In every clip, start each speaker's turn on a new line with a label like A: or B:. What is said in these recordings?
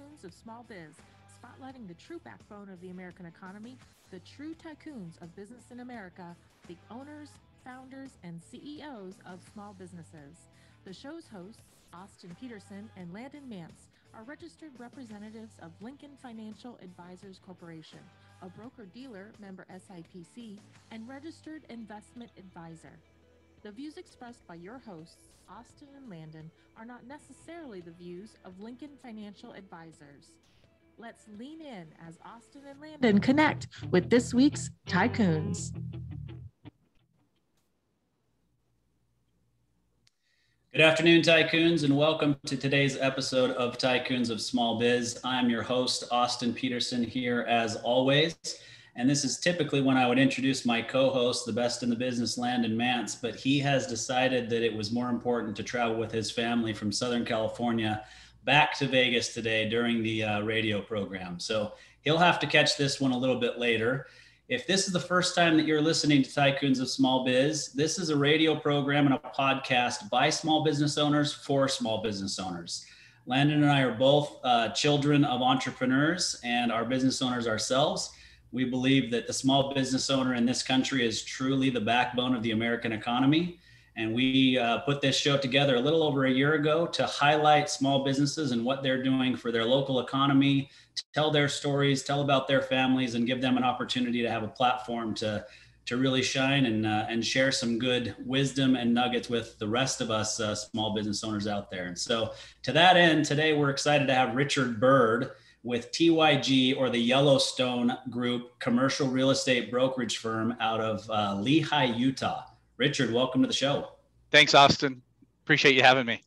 A: Tycoons of Small Biz, spotlighting the true backbone of the American economy, the true tycoons of business in America, the owners, founders, and CEOs of small businesses. The show's hosts, Austin Peterson and Landon Mance, are registered representatives of Lincoln Financial Advisors Corporation, a broker dealer member SIPC, and registered investment advisor. The views expressed by your hosts, Austin and Landon, are not necessarily the views of Lincoln Financial Advisors. Let's lean in as Austin and Landon connect with this week's Tycoons.
B: Good afternoon, Tycoons, and welcome to today's episode of Tycoons of Small Biz. I'm your host, Austin Peterson, here as always. And this is typically when I would introduce my co host, the best in the business, Landon Mance, but he has decided that it was more important to travel with his family from Southern California back to Vegas today during the uh, radio program. So he'll have to catch this one a little bit later. If this is the first time that you're listening to Tycoons of Small Biz, this is a radio program and a podcast by small business owners for small business owners. Landon and I are both uh, children of entrepreneurs and are business owners ourselves. We believe that the small business owner in this country is truly the backbone of the American economy. And we uh, put this show together a little over a year ago to highlight small businesses and what they're doing for their local economy, tell their stories, tell about their families, and give them an opportunity to have a platform to to really shine and uh, and share some good wisdom and nuggets with the rest of us uh, small business owners out there. And so, to that end, today we're excited to have Richard Bird with TYG or the Yellowstone Group commercial real estate brokerage firm out of uh, Lehi, Utah. Richard, welcome to the show.
C: Thanks, Austin. Appreciate you having me.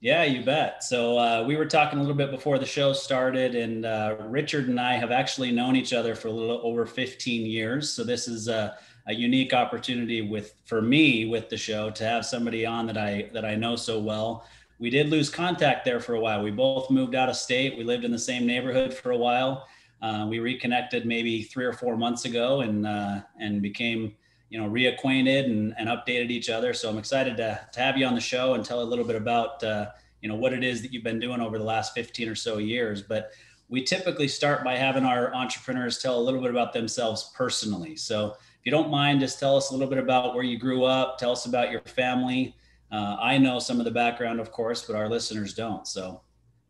B: Yeah, you bet. So uh, we were talking a little bit before the show started, and uh, Richard and I have actually known each other for a little over 15 years. So this is a, a, unique opportunity with for me with the show to have somebody on that I that I know so well. We did lose contact there for a while. We both moved out of state. We lived in the same neighborhood for a while. Uh, we reconnected maybe three or four months ago, and uh, and became you know reacquainted and, and updated each other so i'm excited to, to have you on the show and tell a little bit about uh, you know what it is that you've been doing over the last 15 or so years but we typically start by having our entrepreneurs tell a little bit about themselves personally so if you don't mind just tell us a little bit about where you grew up tell us about your family uh, i know some of the background of course but our listeners don't. So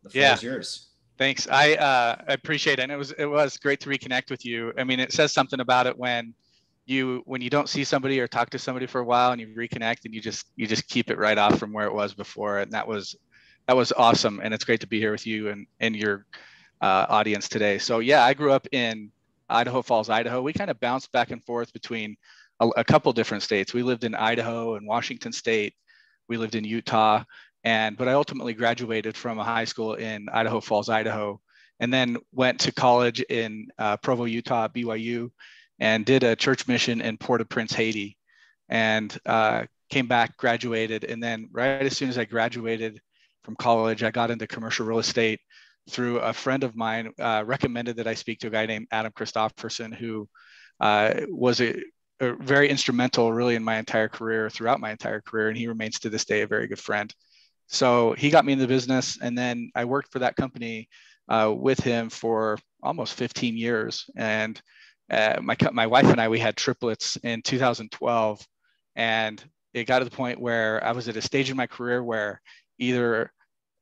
B: the floor yeah. is yours.
C: Thanks. I uh, i appreciate it. And it was it was great to reconnect with you. I mean it says something about it when you when you don't see somebody or talk to somebody for a while and you reconnect and you just you just keep it right off from where it was before. And that was that was awesome. And it's great to be here with you and and your uh, audience today. So yeah i grew up in idaho falls idaho. We kind of bounced back and forth between a, a couple different states. We lived in idaho and washington state we lived in utah and but i ultimately graduated from a high school in idaho falls idaho and then went to college in uh, provo utah byu and did a church mission in Port-au-Prince, Haiti, and uh, came back, graduated, and then right as soon as I graduated from college, I got into commercial real estate through a friend of mine uh, recommended that I speak to a guy named Adam Christofferson, who uh, was a, very instrumental really in my entire career, throughout my entire career, and he remains to this day a very good friend. So he got me into the business, and then I worked for that company uh, with him for almost 15 years, and uh, my my wife and I we had triplets in 2012, and it got to the point where I was at a stage in my career where either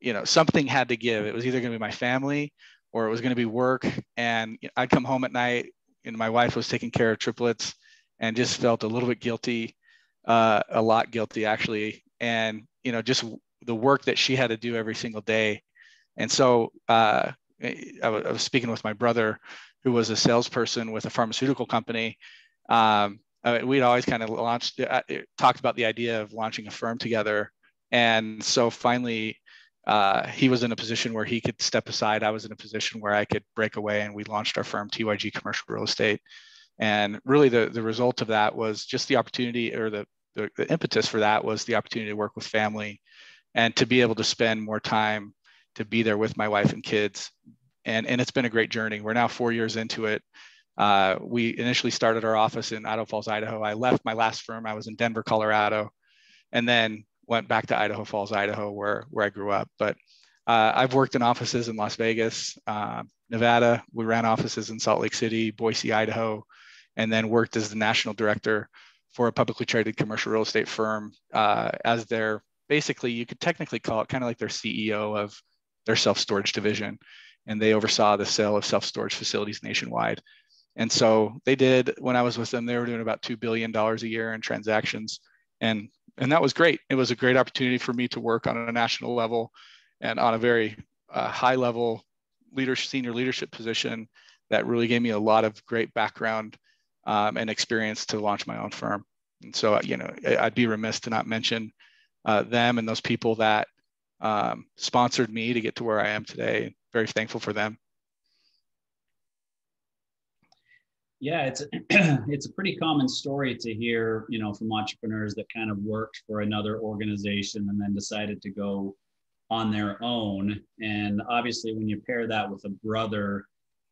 C: you know something had to give. It was either going to be my family or it was going to be work, and I'd come home at night and my wife was taking care of triplets, and just felt a little bit guilty, uh, a lot guilty actually, and you know just the work that she had to do every single day, and so uh, I was speaking with my brother who was a salesperson with a pharmaceutical company. Um, uh, we'd always kind of launched, uh, talked about the idea of launching a firm together. And so finally, uh, he was in a position where he could step aside. I was in a position where I could break away, and we launched our firm, TYG Commercial Real Estate. And really, the, the result of that was just the opportunity, or the, the, the impetus for that was the opportunity to work with family and to be able to spend more time to be there with my wife and kids and and it's been a great journey. We're now four years into it. Uh, we initially started our office in Idaho Falls, Idaho. I left my last firm. I was in Denver, Colorado, and then went back to Idaho Falls, Idaho, where where I grew up. But uh, I've worked in offices in Las Vegas, uh, Nevada. We ran offices in Salt Lake City, Boise, Idaho, and then worked as the national director for a publicly traded commercial real estate firm uh, as their basically you could technically call it kind of like their CEO of their self storage division, and they oversaw the sale of self storage facilities nationwide. And so they did when I was with them, they were doing about two billion dollars a year in transactions, and and that was great. It was a great opportunity for me to work on a national level and on a very uh, high level leadership, senior leadership position that really gave me a lot of great background um, and experience to launch my own firm. And so, you know, I'd be remiss to not mention uh, them and those people that um, sponsored me to get to where I am today. Very thankful for them.
B: Yeah, it's a, it's a pretty common story to hear, you know, from entrepreneurs that kind of worked for another organization and then decided to go on their own. And obviously, when you pair that with a brother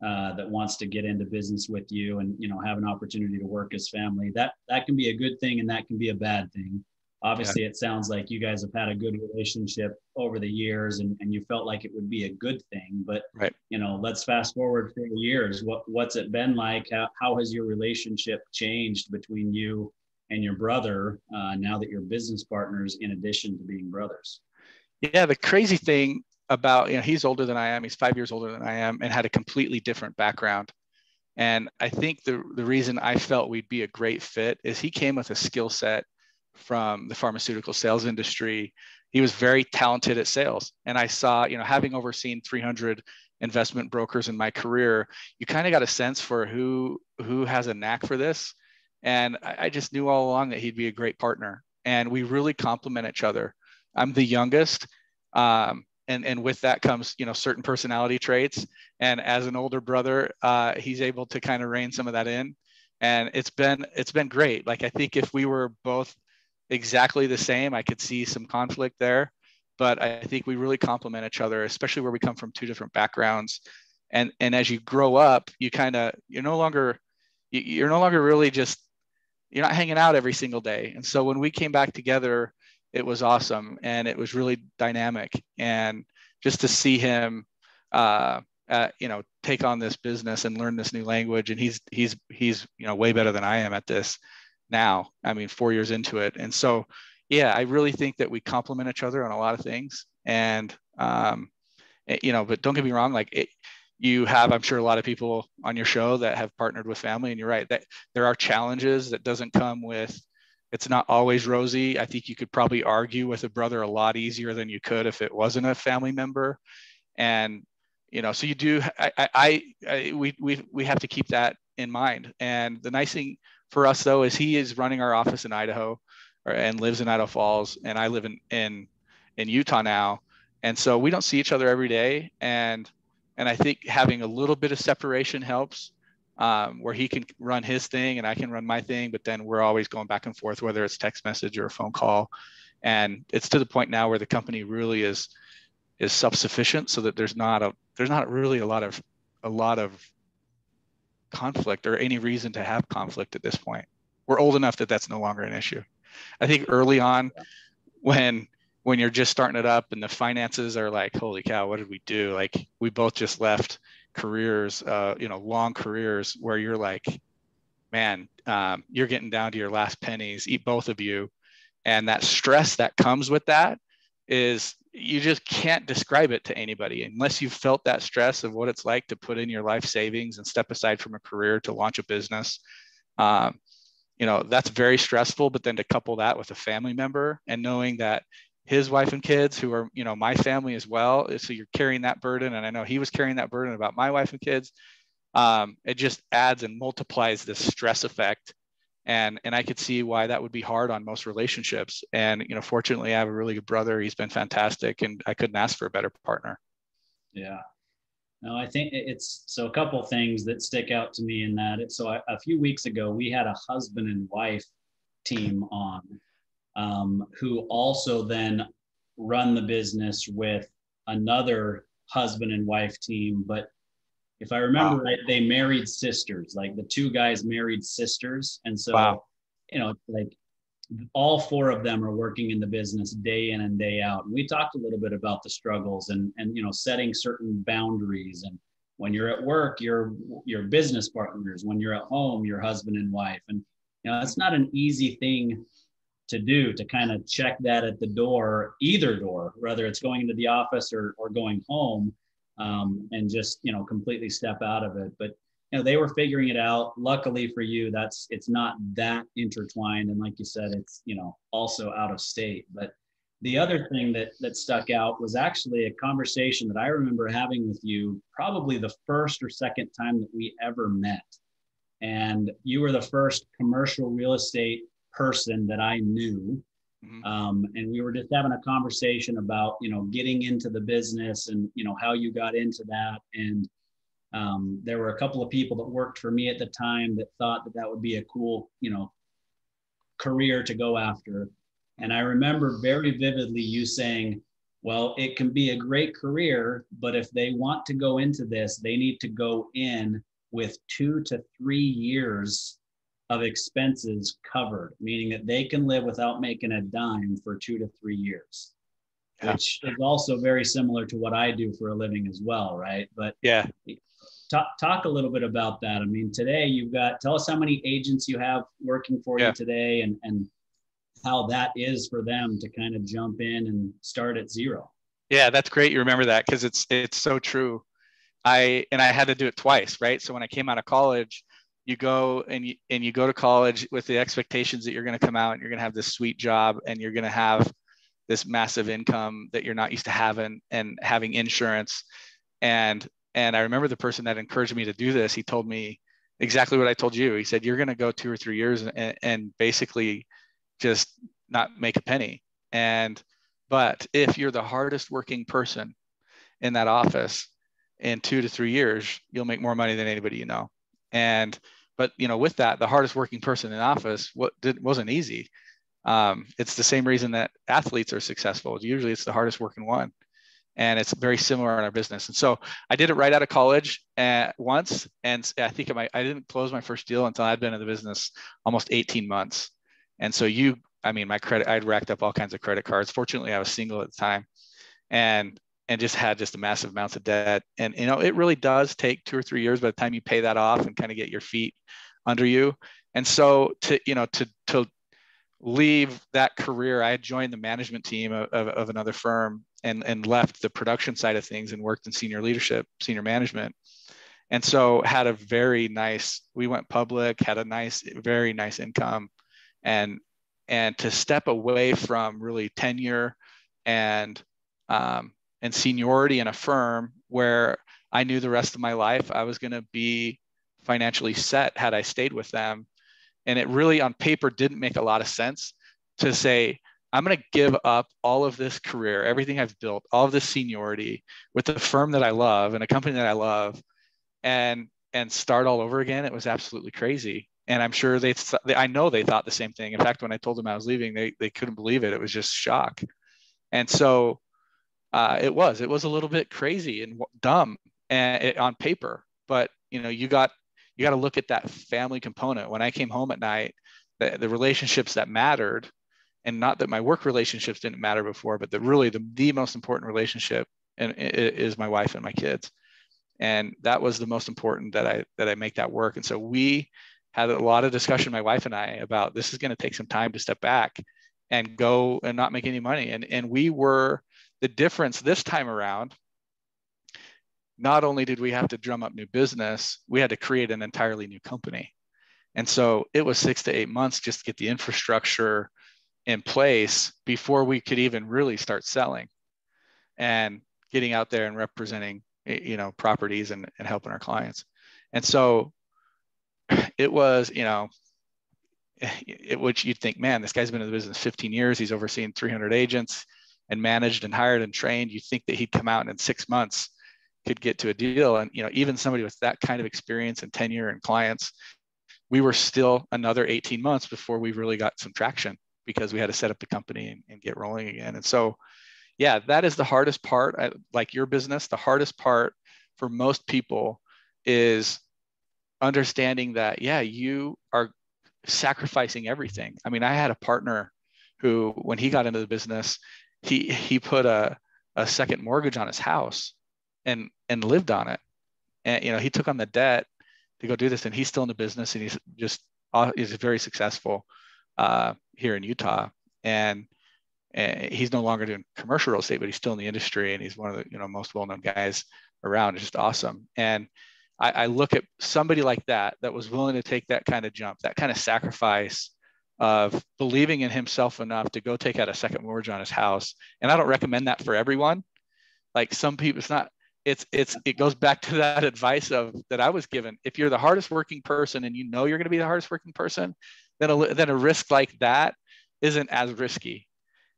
B: uh, that wants to get into business with you and you know have an opportunity to work as family, that that can be a good thing and that can be a bad thing. Obviously, yeah. it sounds like you guys have had a good relationship over the years, and, and you felt like it would be a good thing. But
C: right.
B: you know, let's fast forward four years. What what's it been like? How how has your relationship changed between you and your brother uh, now that you're business partners in addition to being brothers?
C: Yeah, the crazy thing about you know he's older than I am. He's five years older than I am, and had a completely different background. And I think the the reason I felt we'd be a great fit is he came with a skill set from the pharmaceutical sales industry. He was very talented at sales, and I saw you know having overseen 300 investment brokers in my career, you kind of got a sense for who who has a knack for this. And I, I just knew all along that he'd be a great partner. And we really complement each other. I'm the youngest. Um, and, and with that comes, you know, certain personality traits. And as an older brother, uh, he's able to kind of rein some of that in. And it's been, it's been great. Like, I think if we were both exactly the same, I could see some conflict there. But I think we really complement each other, especially where we come from two different backgrounds. And, and as you grow up, you kind of, you're no longer, you're no longer really just, you're not hanging out every single day. And so when we came back together, it was awesome and it was really dynamic. And just to see him uh, uh, you know take on this business and learn this new language and he's he's he's you know way better than i am at this now i mean four years into it. And so yeah i really think that we complement each other on a lot of things. And um, it, eh, you know but don't get me wrong like it, you have i'm sure a lot of people on your show that have partnered with family and you're right that there are challenges that doesn't come with it's not always rosy. I think you could probably argue with a brother a lot easier than you could if it wasn't a family member. And, you know, so you do, I, I, I we, we, we have to keep that in mind. And the nice thing for us though, is he is running our office in Idaho or, and lives in Idaho Falls. And I live in, in, in Utah now. And so we don't see each other every day. And, and I think having a little bit of separation helps um, where he can run his thing and I can run my thing, but then we're always going back and forth, whether it's text message or a phone call. And it's to the point now where the company really is is self-sufficient, so that there's not a there's not really a lot of a lot of conflict or any reason to have conflict at this point. We're old enough that that's no longer an issue. I think early on, when when you're just starting it up and the finances are like, holy cow, what did we do? Like we both just left careers, uh, you know, long careers where you're like, man, um, you're getting down to your last pennies, eat both of you. And that stress that comes with that is you just can't describe it to anybody unless you've felt that stress of what it's like to put in your life savings and step aside from a career to launch a business. Um, you know, that's very stressful, but then to couple that with a family member and knowing that his wife and kids who are you know my family as well. So you're carrying that burden and i know he was carrying that burden about my wife and kids. Um, it just adds and multiplies this stress effect. And and i could see why that would be hard on most relationships. And you know fortunately i have a really good brother. He's been fantastic and i couldn't ask for a better partner.
B: Yeah. No i think it's so a couple things that stick out to me in that. So I, a few weeks ago we had a husband and wife team on um, who also then run the business with another husband and wife team. But if I remember wow. right, they married sisters. Like the two guys married sisters, and so wow. you know, like all four of them are working in the business day in and day out. And we talked a little bit about the struggles and and you know setting certain boundaries and when you're at work, you're your business partners. When you're at home, your husband and wife. And you know, that's not an easy thing to do to kind of check that at the door, either door, whether it's going into the office or, or going home um, and just, you know, completely step out of it. But, you know, they were figuring it out. Luckily for you, that's, it's not that intertwined. And like you said, it's, you know, also out of state. But the other thing that, that stuck out was actually a conversation that I remember having with you probably the first or second time that we ever met. And you were the first commercial real estate person that I knew. Mm-hmm. Um, and we were just having a conversation about, you know, getting into the business and, you know, how you got into that. And um, there were a couple of people that worked for me at the time that thought that that would be a cool, you know, career to go after. And I remember very vividly you saying, well, it can be a great career, but if they want to go into this, they need to go in with two to three years of expenses covered, meaning that they can live without making a dime for two to three years, yeah. which is also very similar to what I do for a living as well, right? But
C: yeah,
B: talk talk a little bit about that. I mean, today you've got tell us how many agents you have working for yeah. you today, and and how that is for them to kind of jump in and start at zero.
C: Yeah, that's great. You remember that because it's it's so true. I and I had to do it twice, right? So when I came out of college, you go and you and you go to college with the expectations that you're going to come out and you're going to have this sweet job and you're going to have this massive income that you're not used to having and having insurance. And and I remember the person that encouraged me to do this he told me exactly what I told you. He said you're going to go 2 or 3 years and, and basically just not make a penny. And but if you're the hardest working person in that office in 2 to 3 years you'll make more money than anybody you know. And but you know with that the hardest working person in office what did, wasn't easy. Um, it's the same reason that athletes are successful. Usually it's the hardest working one and it's very similar in our business. And so i did it right out of college at once and i think my, i didn't close my first deal until i'd been in the business almost 18 months. And so you i mean my credit i'd racked up all kinds of credit cards. Fortunately i was single at the time. And and just had just a massive amounts of debt. And you know, it really does take two or three years by the time you pay that off and kind of get your feet under you. And so to you know to to leave that career, I had joined the management team of, of, of another firm and and left the production side of things and worked in senior leadership, senior management. And so had a very nice. We went public, had a nice, very nice income, and and to step away from really tenure and um, and seniority in a firm where I knew the rest of my life I was going to be financially set had I stayed with them. And it really on paper didn't make a lot of sense to say, I'm going to give up all of this career, everything I've built, all of this seniority with the firm that I love and a company that I love and and start all over again. It was absolutely crazy. And I'm sure they, th- I know they thought the same thing. In fact, when I told them I was leaving, they, they couldn't believe it. It was just shock. And so uh, it was it was a little bit crazy and dumb and it, on paper but you know you got you got to look at that family component. When i came home at night the, the relationships that mattered and not that my work relationships didn't matter before but the really the, the most important relationship and is my wife and my kids. And that was the most important that i that i make that work. And so we had a lot of discussion my wife and i about this is going to take some time to step back and go and not make any money. And and we were the difference this time around, not only did we have to drum up new business, we had to create an entirely new company. And so it was six to eight months just to get the infrastructure in place before we could even really start selling and getting out there and representing you know properties and, and helping our clients. And so it was you know it, which you'd think man this guy's been in the business 15 years. He's overseen 300 agents and managed and hired and trained, you think that he'd come out and in six months could get to a deal. And you know, even somebody with that kind of experience and tenure and clients, we were still another 18 months before we really got some traction because we had to set up the company and, and get rolling again. And so, yeah, that is the hardest part. I, like your business, the hardest part for most people is understanding that, yeah, you are sacrificing everything. I mean, I had a partner who, when he got into the business, he he put a, a second mortgage on his house and and lived on it. And you know, he took on the debt to go do this, and he's still in the business, and he's just uh, he's very successful uh, here in Utah. And, and he's no longer doing commercial real estate, but he's still in the industry, and he's one of the you know most well-known guys around. It's just awesome. And I, I look at somebody like that that was willing to take that kind of jump, that kind of sacrifice of believing in himself enough to go take out a second mortgage on his house. And I don't recommend that for everyone. Like some people, it's not, it's, it's, it goes back to that advice of that I was given. If you're the hardest working person and you know you're going to be the hardest working person, then a, then a risk like that isn't as risky.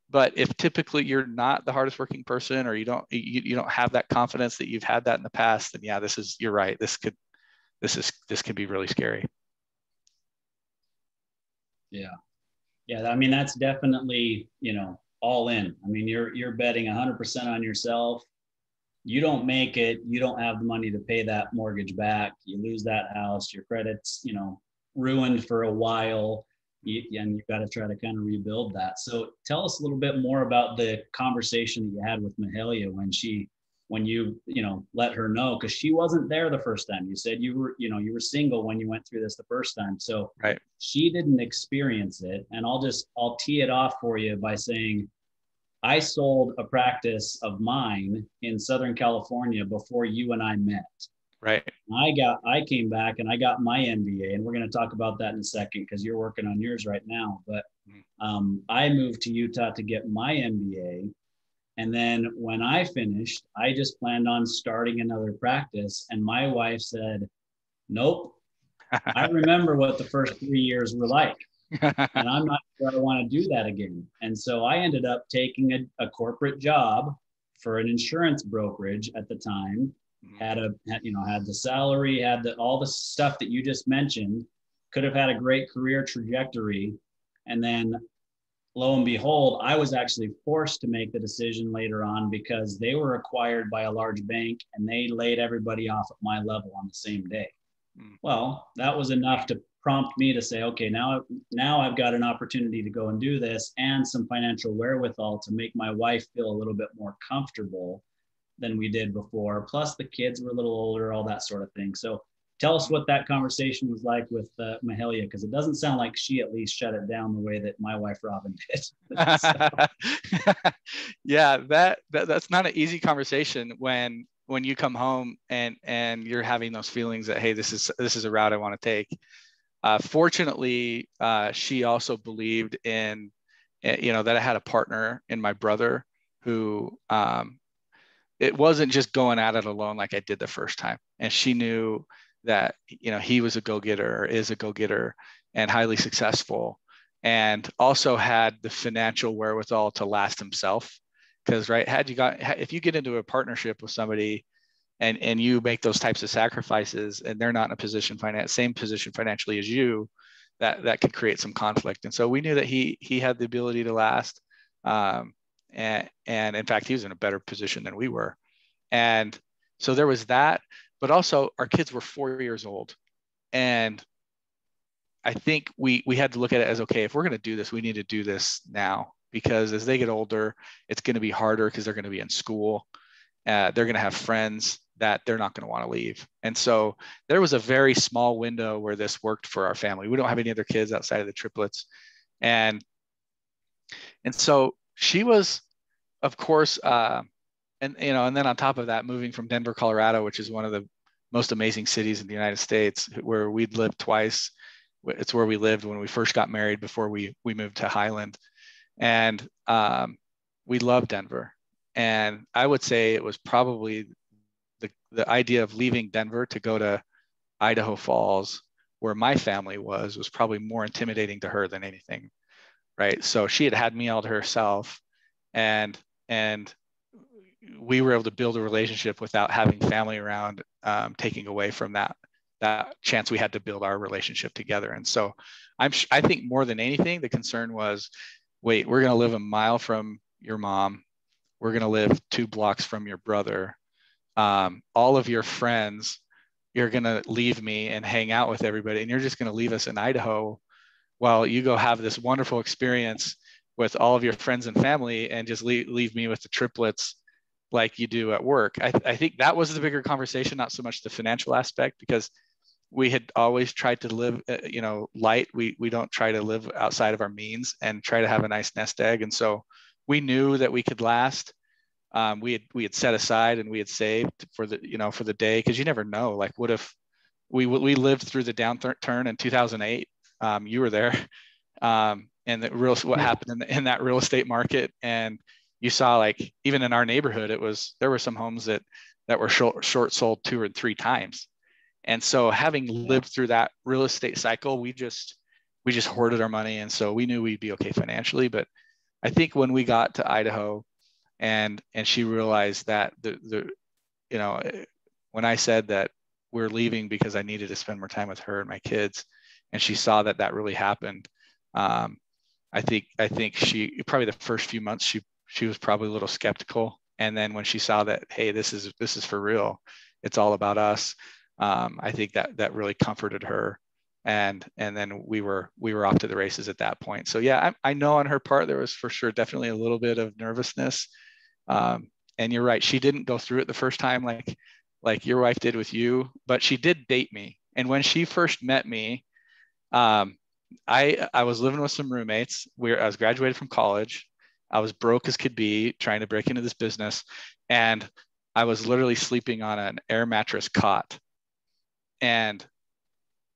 C: But if typically you're not the hardest working person or you don't, you, you don't have that confidence that you've had that in the past, then yeah, this is, you're right. This could, this is, this can be really scary.
B: Yeah. Yeah. I mean, that's definitely, you know, all in. I mean, you're, you're betting 100% on yourself. You don't make it, you don't have the money to pay that mortgage back. You lose that house, your credit's, you know, ruined for a while. You, and you've got to try to kind of rebuild that. So tell us a little bit more about the conversation that you had with Mahalia when she when you you know let her know because she wasn't there the first time. You said you were you know you were single when you went through this the first time. So
C: right.
B: she didn't experience it. And i'll just i'll tee it off for you by saying i sold a practice of mine in southern california before you and i met.
C: Right.
B: I got i came back and i got my mba and we're going to talk about that in a second because you're working on yours right now. But mm. um, i moved to utah to get my mba and then when I finished, I just planned on starting another practice. And my wife said, Nope. I remember what the first three years were like. and I'm not sure I want to do that again. And so I ended up taking a, a corporate job for an insurance brokerage at the time. Mm-hmm. Had a had, you know had the salary, had the, all the stuff that you just mentioned. Could have had a great career trajectory, and then lo and behold, I was actually forced to make the decision later on because they were acquired by a large bank and they laid everybody off at my level on the same day. Mm. Well, that was enough to prompt me to say, okay, now now I've got an opportunity to go and do this and some financial wherewithal to make my wife feel a little bit more comfortable than we did before. Plus the kids were a little older, all that sort of thing. So tell us what that conversation was like with uh, Mahalia, because it doesn't sound like she at least shut it down the way that my wife Robin did.
C: yeah, that, that that's not an easy conversation when when you come home and and you're having those feelings that hey, this is this is a route I want to take. Uh, fortunately, uh, she also believed in eh, you know that I had a partner in my brother who um, it wasn't just going at it alone like I did the first time, and she knew that you know he was a go-getter or is a go-getter and highly successful and also had the financial wherewithal to last himself. Because right had you got if you get into a partnership with somebody and and you make those types of sacrifices and they're not in a position finance same position financially as you that that could create some conflict. And so we knew that he he had the ability to last um, and and in fact he was in a better position than we were. And so there was that but also our kids were four years old. And i think we we had to look at it as okay if we're going to do this we need to do this now because as they get older it's going to be harder because they're going to be in school. Uh, they're going to have friends that they're not going to want to leave. And so there was a very small window where this worked for our family. We don't have any other kids outside of the triplets. And and so she was of course uh, and you know, and then on top of that, moving from Denver, Colorado, which is one of the most amazing cities in the United States, where we'd lived twice. It's where we lived when we first got married before we we moved to Highland, and um, we loved Denver. And I would say it was probably the the idea of leaving Denver to go to Idaho Falls, where my family was, was probably more intimidating to her than anything, right? So she had had me all to herself, and and we were able to build a relationship without having family around um, taking away from that that chance we had to build our relationship together. And so i'm i think more than anything the concern was wait we're going to live a mile from your mom. We're going to live two blocks from your brother. Um, all of your friends you're going to leave me and hang out with everybody and you're just going to leave us in idaho while you go have this wonderful experience with all of your friends and family and just leave, leave me with the triplets like you do at work I, I think that was the bigger conversation not so much the financial aspect because we had always tried to live uh, you know light. We we don't try to live outside of our means and try to have a nice nest egg. And so we knew that we could last. Um, we had we had set aside and we had saved for the you know for the day because you never know. Like what if we we lived through the downturn turn in 2008 um, you were there. Um, and the real what happened in, the, in that real estate market. And you saw like even in our neighborhood it was there were some homes that that were short, short sold two or three times and so having lived through that real estate cycle, we just we just hoarded our money. And so we knew we'd be okay financially. But I think when we got to Idaho and and she realized that the the you know when I said that we're leaving because I needed to spend more time with her and my kids, and she saw that that really happened. Um, I think I think she probably the first few months she she was probably a little skeptical, and then when she saw that hey this is this is for real, it's all about us um, I think that that really comforted her. And and then we were we were off to the races at that point. So yeah, I, I know on her part there was for sure definitely a little bit of nervousness. Um, and you're right, she didn't go through it the first time like like your wife did with you, but she did date me. And when she first met me, um, I I was living with some roommates. We I was graduated from college. I was broke as could be, trying to break into this business, and I was literally sleeping on an air mattress cot. And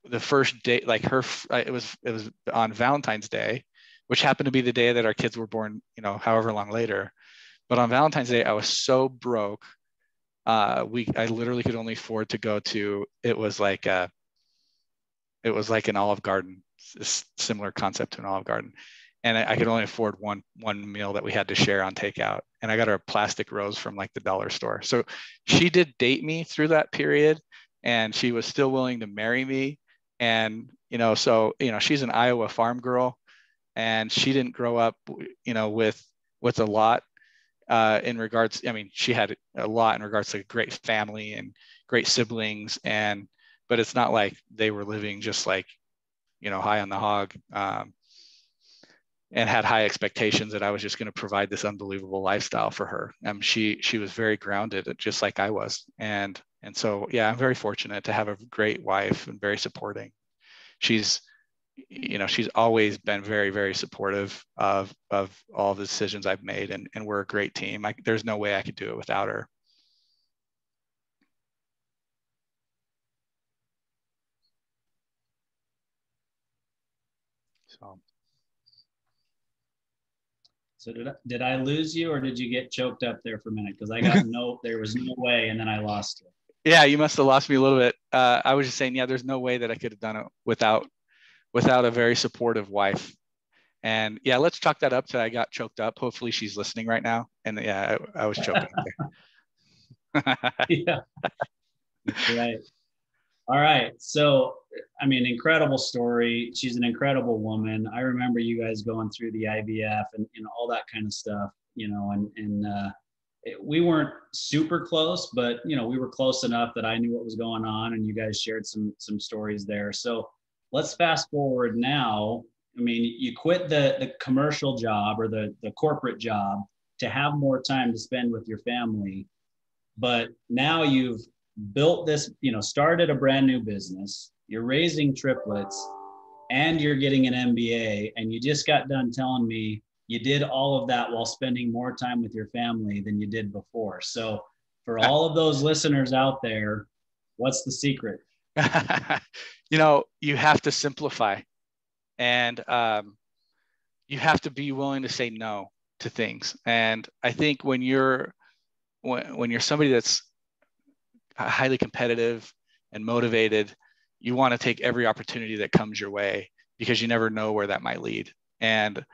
C: the first day like her it was it was on valentine's day which happened to be the day that our kids were born you know however long later. But on valentine's day i was so broke uh we i literally could only afford to go to it was like a it was like an olive garden similar concept to an olive garden and I, I could only afford one one meal that we had to share on takeout. And i got her a plastic rose from like the dollar store. So she did date me through that period and she was still willing to marry me. And you know so you know she's an iowa farm girl and she didn't grow up you know with with a lot uh, in regards i mean she had a lot in regards to a great family and great siblings and but it's not like they were living just like you know high on the hog. Um, and had high expectations that I was just going to provide this unbelievable lifestyle for her. Um, she she was very grounded, just like I was, and and so, yeah, I'm very fortunate to have a great wife and very supporting. She's, you know, she's always been very, very supportive of, of all the decisions I've made. And, and we're a great team. I, there's no way I could do it without her.
B: So. So did I, did I lose you or did you get choked up there for a minute? Because I got no, there was no way, and then I lost you.
C: Yeah, you must have lost me a little bit. Uh, I was just saying, yeah, there's no way that I could have done it without without a very supportive wife. And yeah, let's chalk that up to I got choked up. Hopefully she's listening right now. And yeah, I, I was choking
B: yeah. right. All right. So, I mean, incredible story. She's an incredible woman. I remember you guys going through the IVF and, and all that kind of stuff, you know, and, and, uh, we weren't super close, but you know, we were close enough that I knew what was going on, and you guys shared some some stories there. So let's fast forward now. I mean, you quit the the commercial job or the the corporate job to have more time to spend with your family, but now you've built this, you know, started a brand new business. You're raising triplets, and you're getting an MBA, and you just got done telling me you did all of that while spending more time with your family than you did before. So, for all of those listeners out there, what's the secret?
C: you know, you have to simplify and um, you have to be willing to say no to things. And I think when you're when, when you're somebody that's highly competitive and motivated, you want to take every opportunity that comes your way because you never know where that might lead. And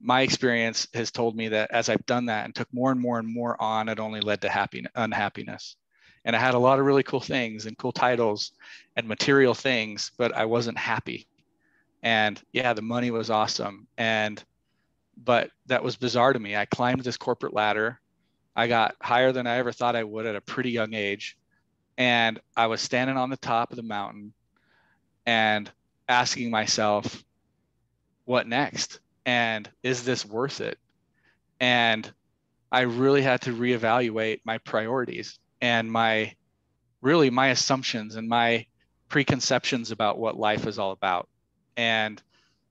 C: my experience has told me that as I've done that and took more and more and more on, it only led to happy unhappiness. And I had a lot of really cool things and cool titles and material things, but I wasn't happy. And yeah, the money was awesome. And but that was bizarre to me. I climbed this corporate ladder. I got higher than I ever thought I would at a pretty young age. And I was standing on the top of the mountain and asking myself, what next? And is this worth it? And I really had to reevaluate my priorities and my really my assumptions and my preconceptions about what life is all about and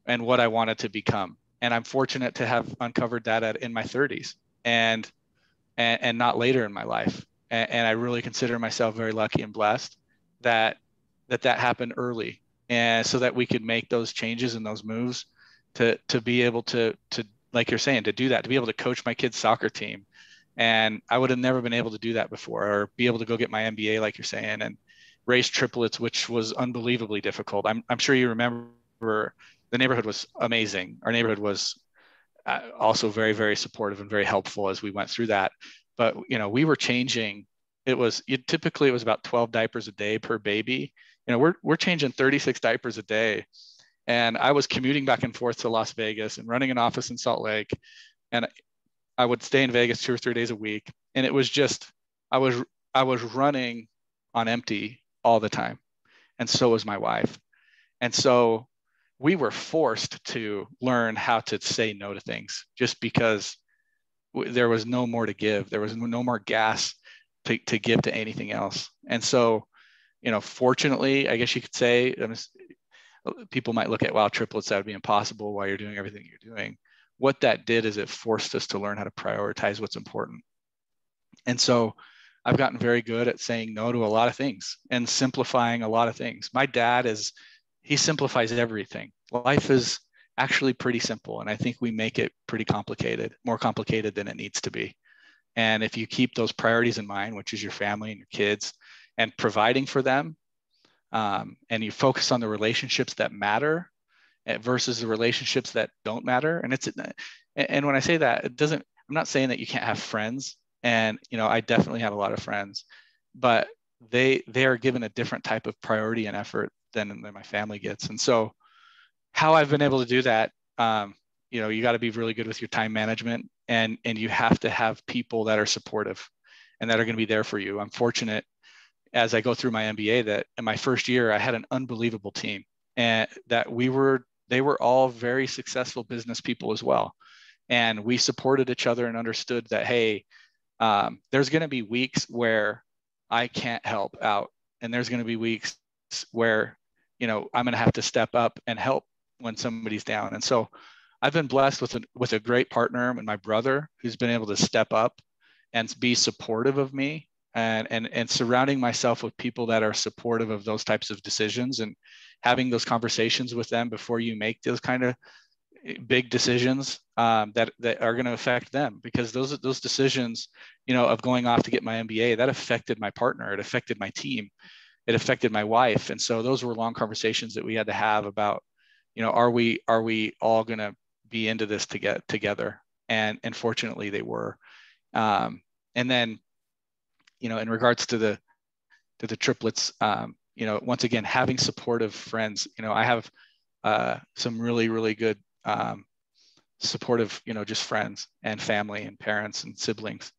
C: and what I wanted to become. And I'm fortunate to have uncovered that at, in my 30s and, and and not later in my life. And, and I really consider myself very lucky and blessed that that that happened early. And so that we could make those changes and those moves to to be able to to like you're saying to do that to be able to coach my kids soccer team. And i would have never been able to do that before or be able to go get my mba like you're saying and raise triplets which was unbelievably difficult. I'm, I'm sure you remember the neighborhood was amazing. Our neighborhood was uh, also very very supportive and very helpful as we went through that but you know we were changing it was it, typically it was about 12 diapers a day per baby. You know we're, we're changing 36 diapers a day. And i was commuting back and forth to las vegas and running an office in salt lake. And i would stay in vegas two or three days a week. And it was just i was i was running on empty all the time. And so was my wife. And so we were forced to learn how to say no to things just because there was no more to give. There was no more gas to, to give to anything else. And so you know fortunately i guess you could say people might look at wow triplets that would be impossible. While you're doing everything you're doing. What that did is it forced us to learn how to prioritize what's important. And so i've gotten very good at saying no to a lot of things and simplifying a lot of things. My dad is he simplifies everything. Life is actually pretty simple and i think we make it pretty complicated more complicated than it needs to be. And if you keep those priorities in mind which is your family and your kids and providing for them um, and you focus on the relationships that matter eh, versus the relationships that don't matter and it's and when i say that it doesn't i'm not saying that you can't have friends and you know i definitely have a lot of friends but they they are given a different type of priority and effort than my family gets. And so how i've been able to do that um, you know you got to be really good with your time management and and you have to have people that are supportive and that are going to be there for you. I'm fortunate as I go through my MBA that in my first year I had an unbelievable team and that we were they were all very successful business people as well. And we supported each other and understood that hey um, there's going to be weeks where I can't help out and there's going to be weeks where you know I'm going to have to step up and help when somebody's down. And so I've been blessed with a, with a great partner and my brother who's been able to step up and be supportive of me and and and surrounding myself with people that are supportive of those types of decisions and having those conversations with them before you make those kind of eh, big decisions um, that that are going to affect them. Because those those decisions you know of going off to get my MBA that affected my partner it affected my team it affected my wife. And so those were long conversations that we had to have about you know are we are we all going to be into this to get together and and fortunately they were um, and then you know, in regards to the to the triplets, um, you know, once again, having supportive friends. You know, I have uh, some really really good um, supportive, you know, just friends and family and parents and siblings,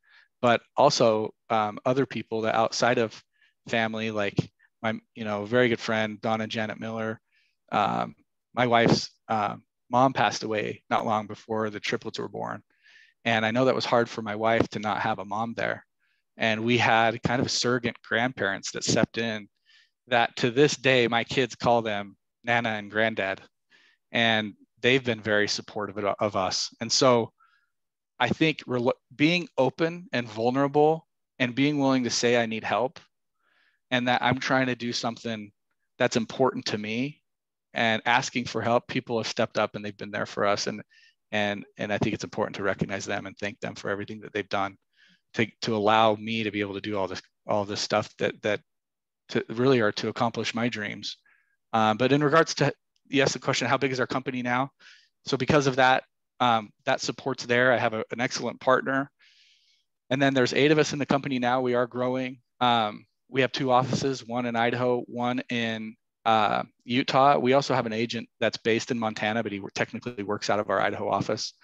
C: but also um, other people that outside of family, like my, you know, very good friend Donna Janet Miller. Um, my wife's uh, mom passed away not long before the triplets were born, and I know that was hard for my wife to not have a mom there. And we had kind of surrogate grandparents that stepped in that to this day my kids call them nana and granddad. And they've been very supportive of, of us. And so i think being open and vulnerable and being willing to say i need help and that i'm trying to do something that's important to me and asking for help people have stepped up and they've been there for us and and and i think it's important to recognize them and thank them for everything that they've done to, to allow me to be able to do all this all this stuff that that to really are to accomplish my dreams. Um, but in regards to asked the question, how big is our company now? So because of that, um, that support's there. I have a, an excellent partner. And then there's eight of us in the company now. We are growing. Um, we have two offices, one in Idaho, one in uh, Utah. We also have an agent that's based in Montana, but he technically works out of our Idaho office.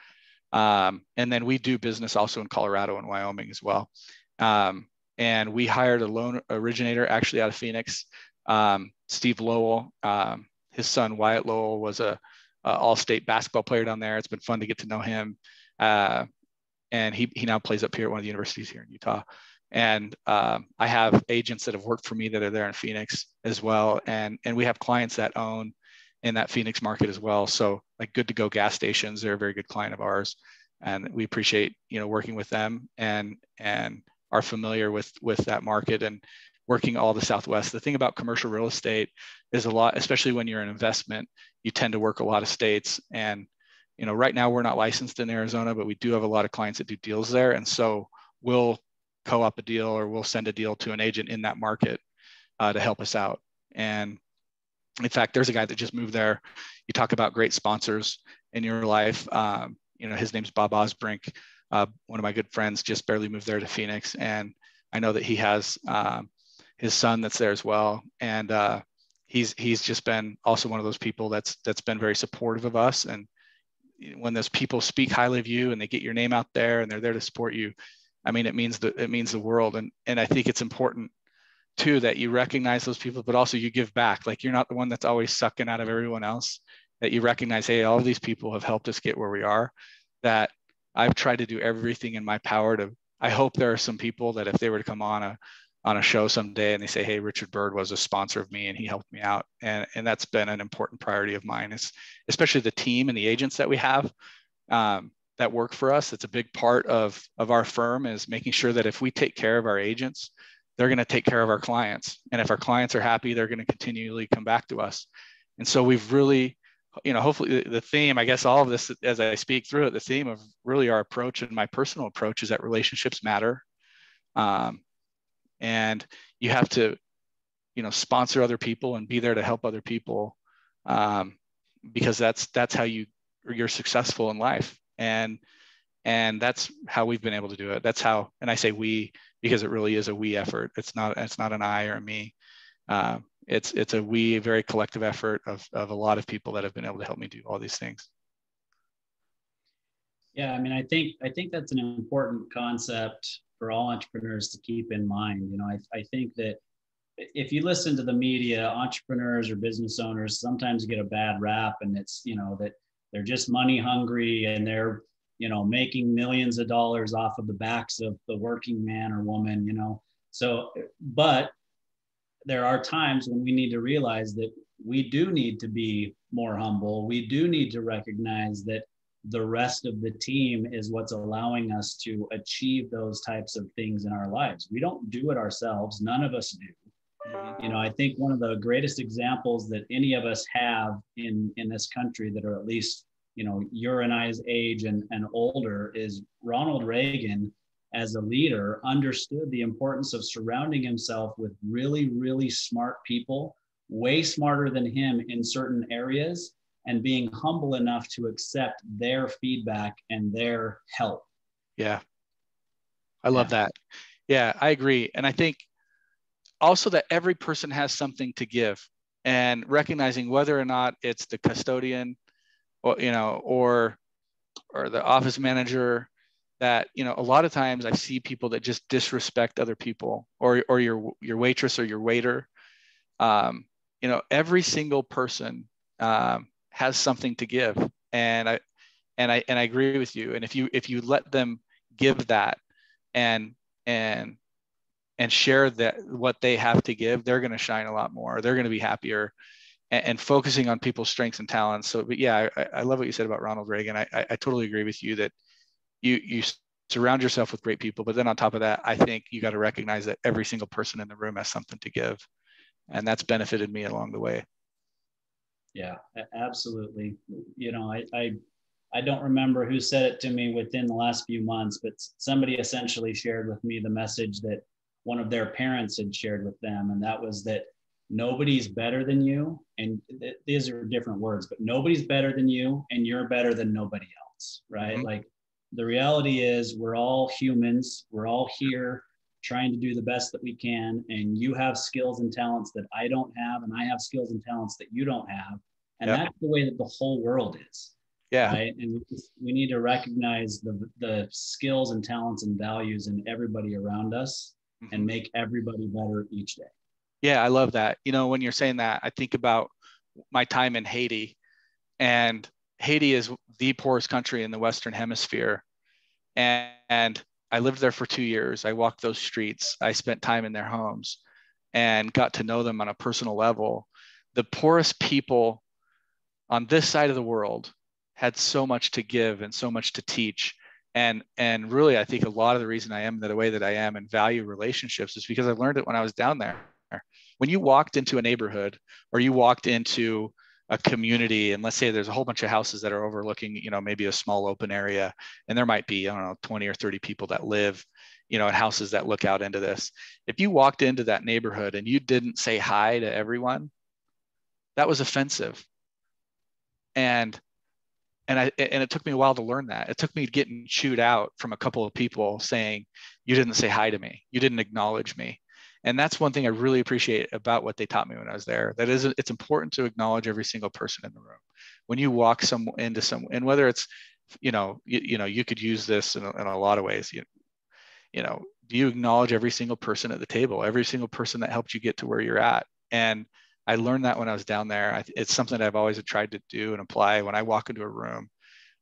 C: Um, and then we do business also in Colorado and Wyoming as well. Um, and we hired a loan originator actually out of Phoenix, um, Steve Lowell. Um, his son Wyatt Lowell was a, uh, all-state basketball player down there. It's been fun to get to know him. Uh, and he, he now plays up here at one of the universities here in Utah. And um, I have agents that have worked for me that are there in Phoenix as well. And, and we have clients that own in that Phoenix market as well. So like good to go gas stations, they're a very good client of ours. And we appreciate, you know, working with them and, and are familiar with, with that market and working all the Southwest. The thing about commercial real estate is a lot, especially when you're an investment, you tend to work a lot of states. And, you know, right now we're not licensed in Arizona, but we do have a lot of clients that do deals there. And so we'll co-op a deal or we'll send a deal to an agent in that market uh, to help us out. And in fact, there's a guy that just moved there. You talk about great sponsors in your life. Um, you know, his name's Bob Osbrink. Uh, one of my good friends just barely moved there to Phoenix, and I know that he has um, his son that's there as well. And uh, he's he's just been also one of those people that's that's been very supportive of us. And when those people speak highly of you and they get your name out there and they're there to support you, I mean, it means the it means the world. And and I think it's important too that you recognize those people, but also you give back. Like you're not the one that's always sucking out of everyone else. That you recognize, hey, all of these people have helped us get where we are. That I've tried to do everything in my power to. I hope there are some people that if they were to come on a on a show someday and they say, hey, Richard Bird was a sponsor of me and he helped me out, and and that's been an important priority of mine. Is especially the team and the agents that we have. Um, that work for us. It's a big part of, of our firm is making sure that if we take care of our agents, they're going to take care of our clients. And if our clients are happy, they're going to continually come back to us. And so we've really, you know, hopefully the theme, I guess all of this as I speak through it, the theme of really our approach and my personal approach is that relationships matter. Um, and you have to, you know, sponsor other people and be there to help other people um, because that's that's how you you're successful in life. And and that's how we've been able to do it. That's how, and I say we because it really is a we effort. It's not it's not an I or a me. Uh, it's it's a we, very collective effort of of a lot of people that have been able to help me do all these things.
B: Yeah, I mean, I think I think that's an important concept for all entrepreneurs to keep in mind. You know, I, I think that if you listen to the media, entrepreneurs or business owners sometimes get a bad rap, and it's you know that they're just money hungry and they're you know making millions of dollars off of the backs of the working man or woman you know? So but there are times when we need to realize that we do need to be more humble. We do need to recognize that the rest of the team is what's allowing us to achieve those types of things in our lives. We don't do it ourselves. None of us do. Mm-hmm. you know i think one of the greatest examples that any of us have in in this country that are at least you know your and I's age and, and older is Ronald Reagan as a leader understood the importance of surrounding himself with really really smart people way smarter than him in certain areas and being humble enough to accept their feedback and their help.
C: Yeah. I love yeah. that. Yeah i agree. And i think also that every person has something to give and recognizing whether or not it's the custodian or you know or or the office manager that you know a lot of times i see people that just disrespect other people or or your your waitress or your waiter. Um, you know every single person um, has something to give and i and i and i agree with you. And if you if you let them give that and and and share that what they have to give they're going to shine a lot more they're going to be happier and, and, focusing on people's strengths and talents. So, but yeah, I, I love what you said about Ronald Reagan. I, I, I totally agree with you that you you surround yourself with great people, but then on top of that, I think you got to recognize that every single person in the room has something to give, and that's benefited me along the way.
B: Yeah, absolutely. You know, I, I I don't remember who said it to me within the last few months, but somebody essentially shared with me the message that one of their parents had shared with them, and that was that nobody's better than you and th- these are different words but nobody's better than you and you're better than nobody else right mm-hmm. like the reality is we're all humans we're all here trying to do the best that we can and you have skills and talents that i don't have and i have skills and talents that you don't have and yep. that's the way that the whole world is
C: yeah
B: right and we, just, we need to recognize the the skills and talents and values in everybody around us mm-hmm. and make everybody better each day
C: yeah, I love that. You know, when you're saying that, I think about my time in Haiti and Haiti is the poorest country in the Western Hemisphere. And, and I lived there for two years. I walked those streets. I spent time in their homes and got to know them on a personal level. The poorest people on this side of the world had so much to give and so much to teach. And, and really, I think a lot of the reason I am the way that I am and value relationships is because I learned it when I was down there. When you walked into a neighborhood or you walked into a community and let's say there's a whole bunch of houses that are overlooking you know maybe a small open area and there might be i don't know 20 or 30 people that live you know in houses that look out into this if you walked into that neighborhood and you didn't say hi to everyone that was offensive and and I and it took me a while to learn that. It took me getting chewed out from a couple of people saying, "You didn't say hi to me. You didn't acknowledge me." and that's one thing i really appreciate about what they taught me when i was there that is it's important to acknowledge every single person in the room when you walk some into some and whether it's you know you, you know you could use this in a, in a lot of ways you, you know do you acknowledge every single person at the table every single person that helped you get to where you're at and i learned that when i was down there. I, it's something i've always tried to do and apply. When i walk into a room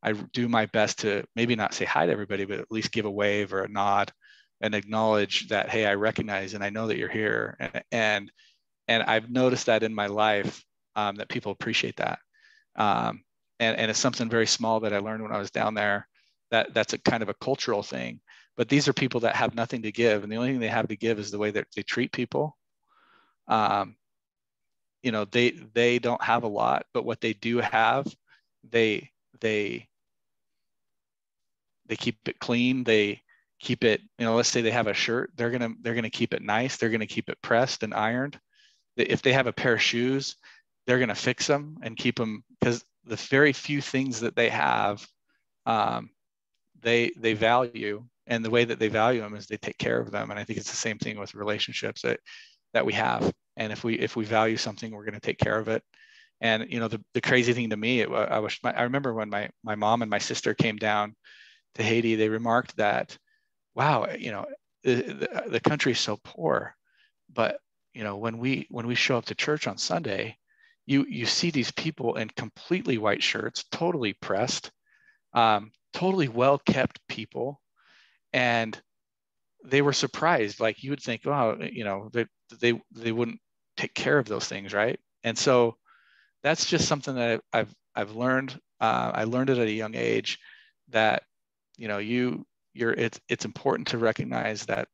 C: i do my best to maybe not say hi to everybody but at least give a wave or a nod and acknowledge that hey i recognize and i know that you're here. And and, and i've noticed that in my life um, that people appreciate that. Um, and, and it's something very small that i learned when i was down there. That that's a kind of a cultural thing but these are people that have nothing to give and the only thing they have to give is the way that they treat people. Um, you know they they don't have a lot but what they do have they they they keep it clean. They keep it you know let's say they have a shirt they're going to they're going to keep it nice. They're going to keep it pressed and ironed. If they have a pair of shoes they're going to fix them and keep them because the very few things that they have um, they they value and the way that they value them is they take care of them. And i think it's the same thing with relationships that that we have and if we if we value something we're going to take care of it and you know the, the crazy thing to me it, i was i remember when my my mom and my sister came down to haiti they remarked that wow, you know, the, the, country is so poor, but you know, when we when we show up to church on Sunday, you you see these people in completely white shirts, totally pressed, um, totally well kept people, and they were surprised. Like you would think, oh, you know, they they they wouldn't take care of those things, right? And so that's just something that I've I've learned. Uh, I learned it at a young age that you know you you're it's it's important to recognize that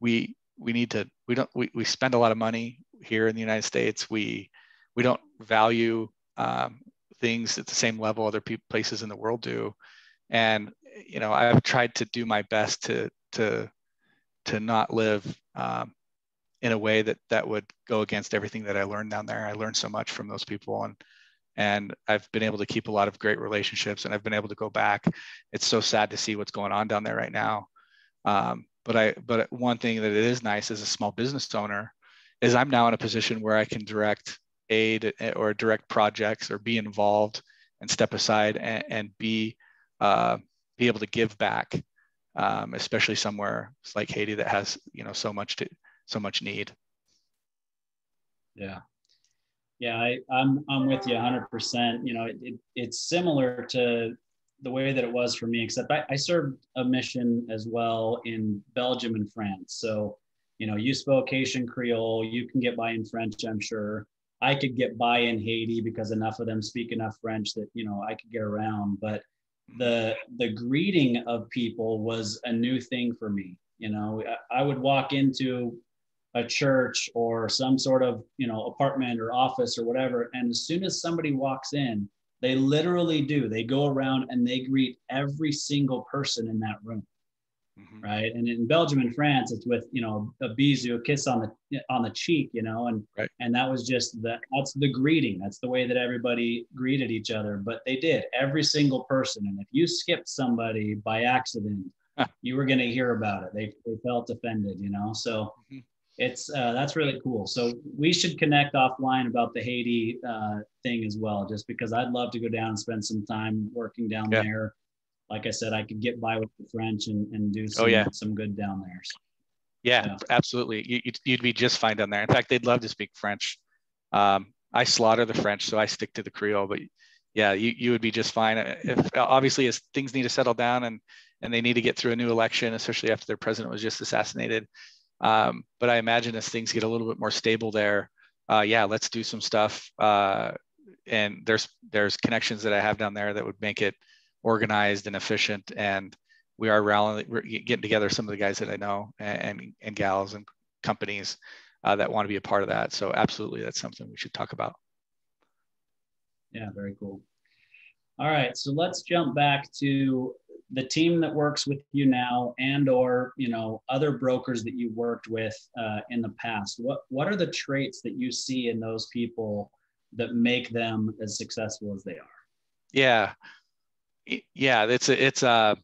C: we we need to we don't we, we spend a lot of money here in the united states we we don't value um, things at the same level other pe- places in the world do and you know i've tried to do my best to to to not live um, in a way that that would go against everything that i learned down there i learned so much from those people and and I've been able to keep a lot of great relationships and I've been able to go back. It's so sad to see what's going on down there right now. Um, but I, but one thing that it is nice as a small business owner is I'm now in a position where I can direct aid eh, or direct projects or be involved and step aside and, and be, uh, be able to give back, um, especially somewhere like Haiti that has, you know, so much to, so much need.
B: Yeah, yeah, I, I'm I'm with you 100%. You know, it, it, it's similar to the way that it was for me, except I, I served a mission as well in Belgium and France. So, you know, you spoke Haitian Creole, you can get by in French, I'm sure. I could get by in Haiti because enough of them speak enough French that you know I could get around. But the the greeting of people was a new thing for me. You know, I, I would walk into a church or some sort of you know apartment or office or whatever. And as soon as somebody walks in they literally do. They go around and they greet every single person in that room mm-hmm. right? And in belgium and france it's with you know a bisou a kiss on the on the cheek you know and right. and that was just the that's the greeting. That's the way that everybody greeted each other but they did every single person. And if you skipped somebody by accident you were going to hear about it. They, they felt offended you know? So mm-hmm it's uh, that's really cool. So we should connect offline about the Haiti uh, thing as well, just because I'd love to go down and spend some time working down yeah. there. Like I said, I could get by with the French and, and do some, oh, yeah. some good down there. So,
C: yeah, yeah, absolutely. You, would be just fine down there. In fact, they'd love to speak French. Um, I slaughter the French, so I stick to the Creole. But yeah, you, you would be just fine. If obviously as things need to settle down and and they need to get through a new election, especially after their president was just assassinated. Um, but I imagine as things get a little bit more stable there, uh, yeah, let's do some stuff. Uh, and there's there's connections that I have down there that would make it organized and efficient. And we are rallying, getting together some of the guys that I know and and, and gals and companies uh, that want to be a part of that. So absolutely, that's something we should talk about.
B: Yeah, very cool. All right, so let's jump back to the team that works with you now and or you know other brokers that you worked with uh, in the past what what are the traits that you see in those people that make them as successful as they are?
C: Yeah. Yeah it's a, it's a uh,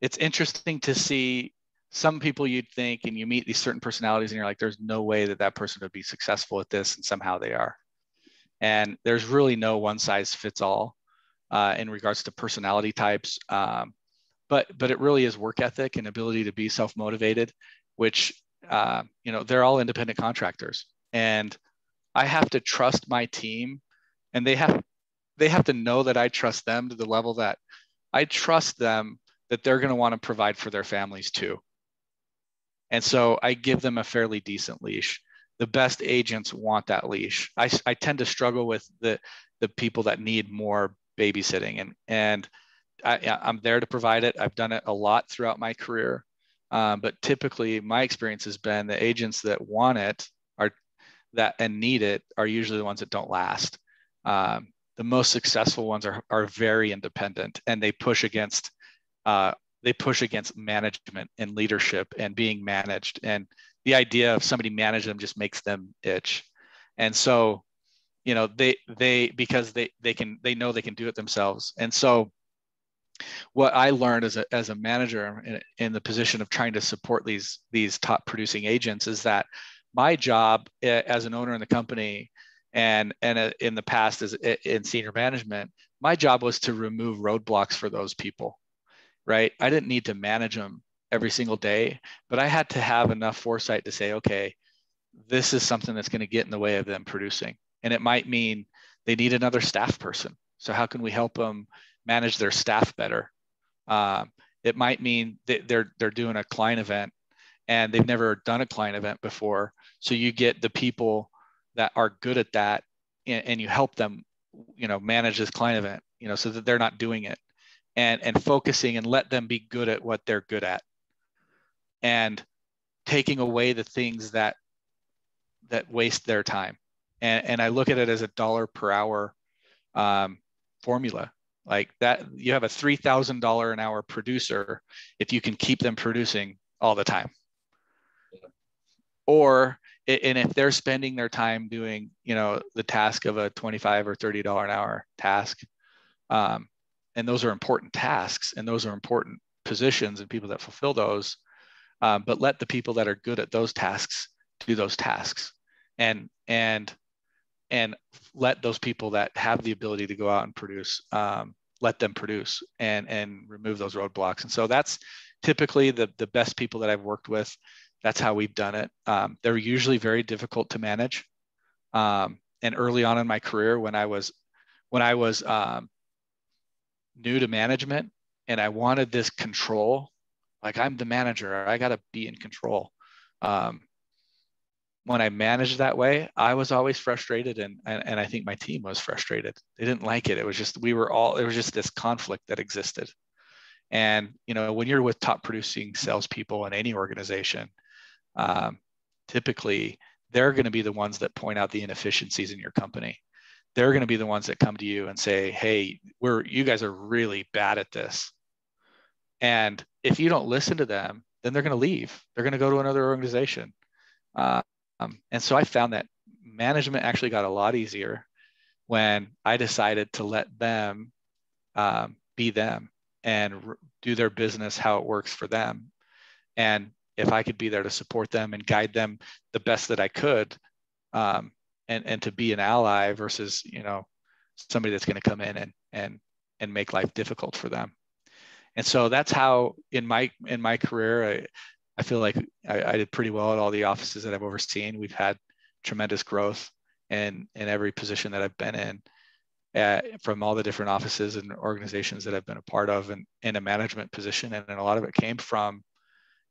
C: it's interesting to see some people you'd think and you meet these certain personalities and you're like there's no way that that person would be successful at this and somehow they are. And there's really no one size fits all uh, in regards to personality types um, but but it really is work ethic and ability to be self-motivated which uh, you know they're all independent contractors and i have to trust my team and they have they have to know that i trust them to the level that i trust them that they're going to want to provide for their families too and so I give them a fairly decent leash. The best agents want that leash. I, I tend to struggle with the, the people that need more babysitting and, and I, I'm there to provide it. I've done it a lot throughout my career. Um, but typically my experience has been the agents that want it are that and need it are usually the ones that don't last. Um, the most successful ones are, are very independent and they push against uh, they push against management and leadership and being managed and the idea of somebody manage them just makes them itch and so you know they they because they they can they know they can do it themselves and so what i learned as a, as a manager in, in the position of trying to support these these top producing agents is that my job as an owner in the company and and uh, in the past as in senior management my job was to remove roadblocks for those people right? I didn't need to manage them every single day, but I had to have enough foresight to say, okay, this is something that's going to get in the way of them producing. And it might mean they need another staff person. So, how can we help them manage their staff better? Um, it might mean that they're, they're doing a client event and they've never done a client event before. So, you get the people that are good at that and, and you help them, you know, manage this client event, you know, so that they're not doing it and and focusing and let them be good at what they're good at and taking away the things that that waste their time and and i look at it as a dollar per hour um, formula. Like that you have a $3000 an hour producer if you can keep them producing all the time. Or and if they're spending their time doing you know the task of a 25 or 30 dollar an hour task um, and those are important tasks and those are important positions and people that fulfill those um, but let the people that are good at those tasks do those tasks. And and and let those people that have the ability to go out and produce um, let them produce and and remove those roadblocks and so that's typically the the best people that i've worked with that's how we've done it um, they're usually very difficult to manage um, and early on in my career when i was when i was um, new to management and I wanted this control. Like I'm the manager, I got to be in control. Um, when I managed that way, I was always frustrated, and, and and I think my team was frustrated. They didn't like it. It was just we were all. It was just this conflict that existed. And you know, when you're with top producing salespeople in any organization, um, typically they're going to be the ones that point out the inefficiencies in your company they're going to be the ones that come to you and say, "Hey, we're you guys are really bad at this." And if you don't listen to them, then they're going to leave. They're going to go to another organization. Um, and so I found that management actually got a lot easier when I decided to let them um, be them and do their business how it works for them. And if I could be there to support them and guide them the best that I could, um, and and to be an ally versus you know somebody that's going to come in and and and make life difficult for them and so that's how in my in my career i i feel like I, I did pretty well at all the offices that i've overseen we've had tremendous growth in in every position that i've been in uh, from all the different offices and organizations that I've been a part of and in a management position. And, and a lot of it came from,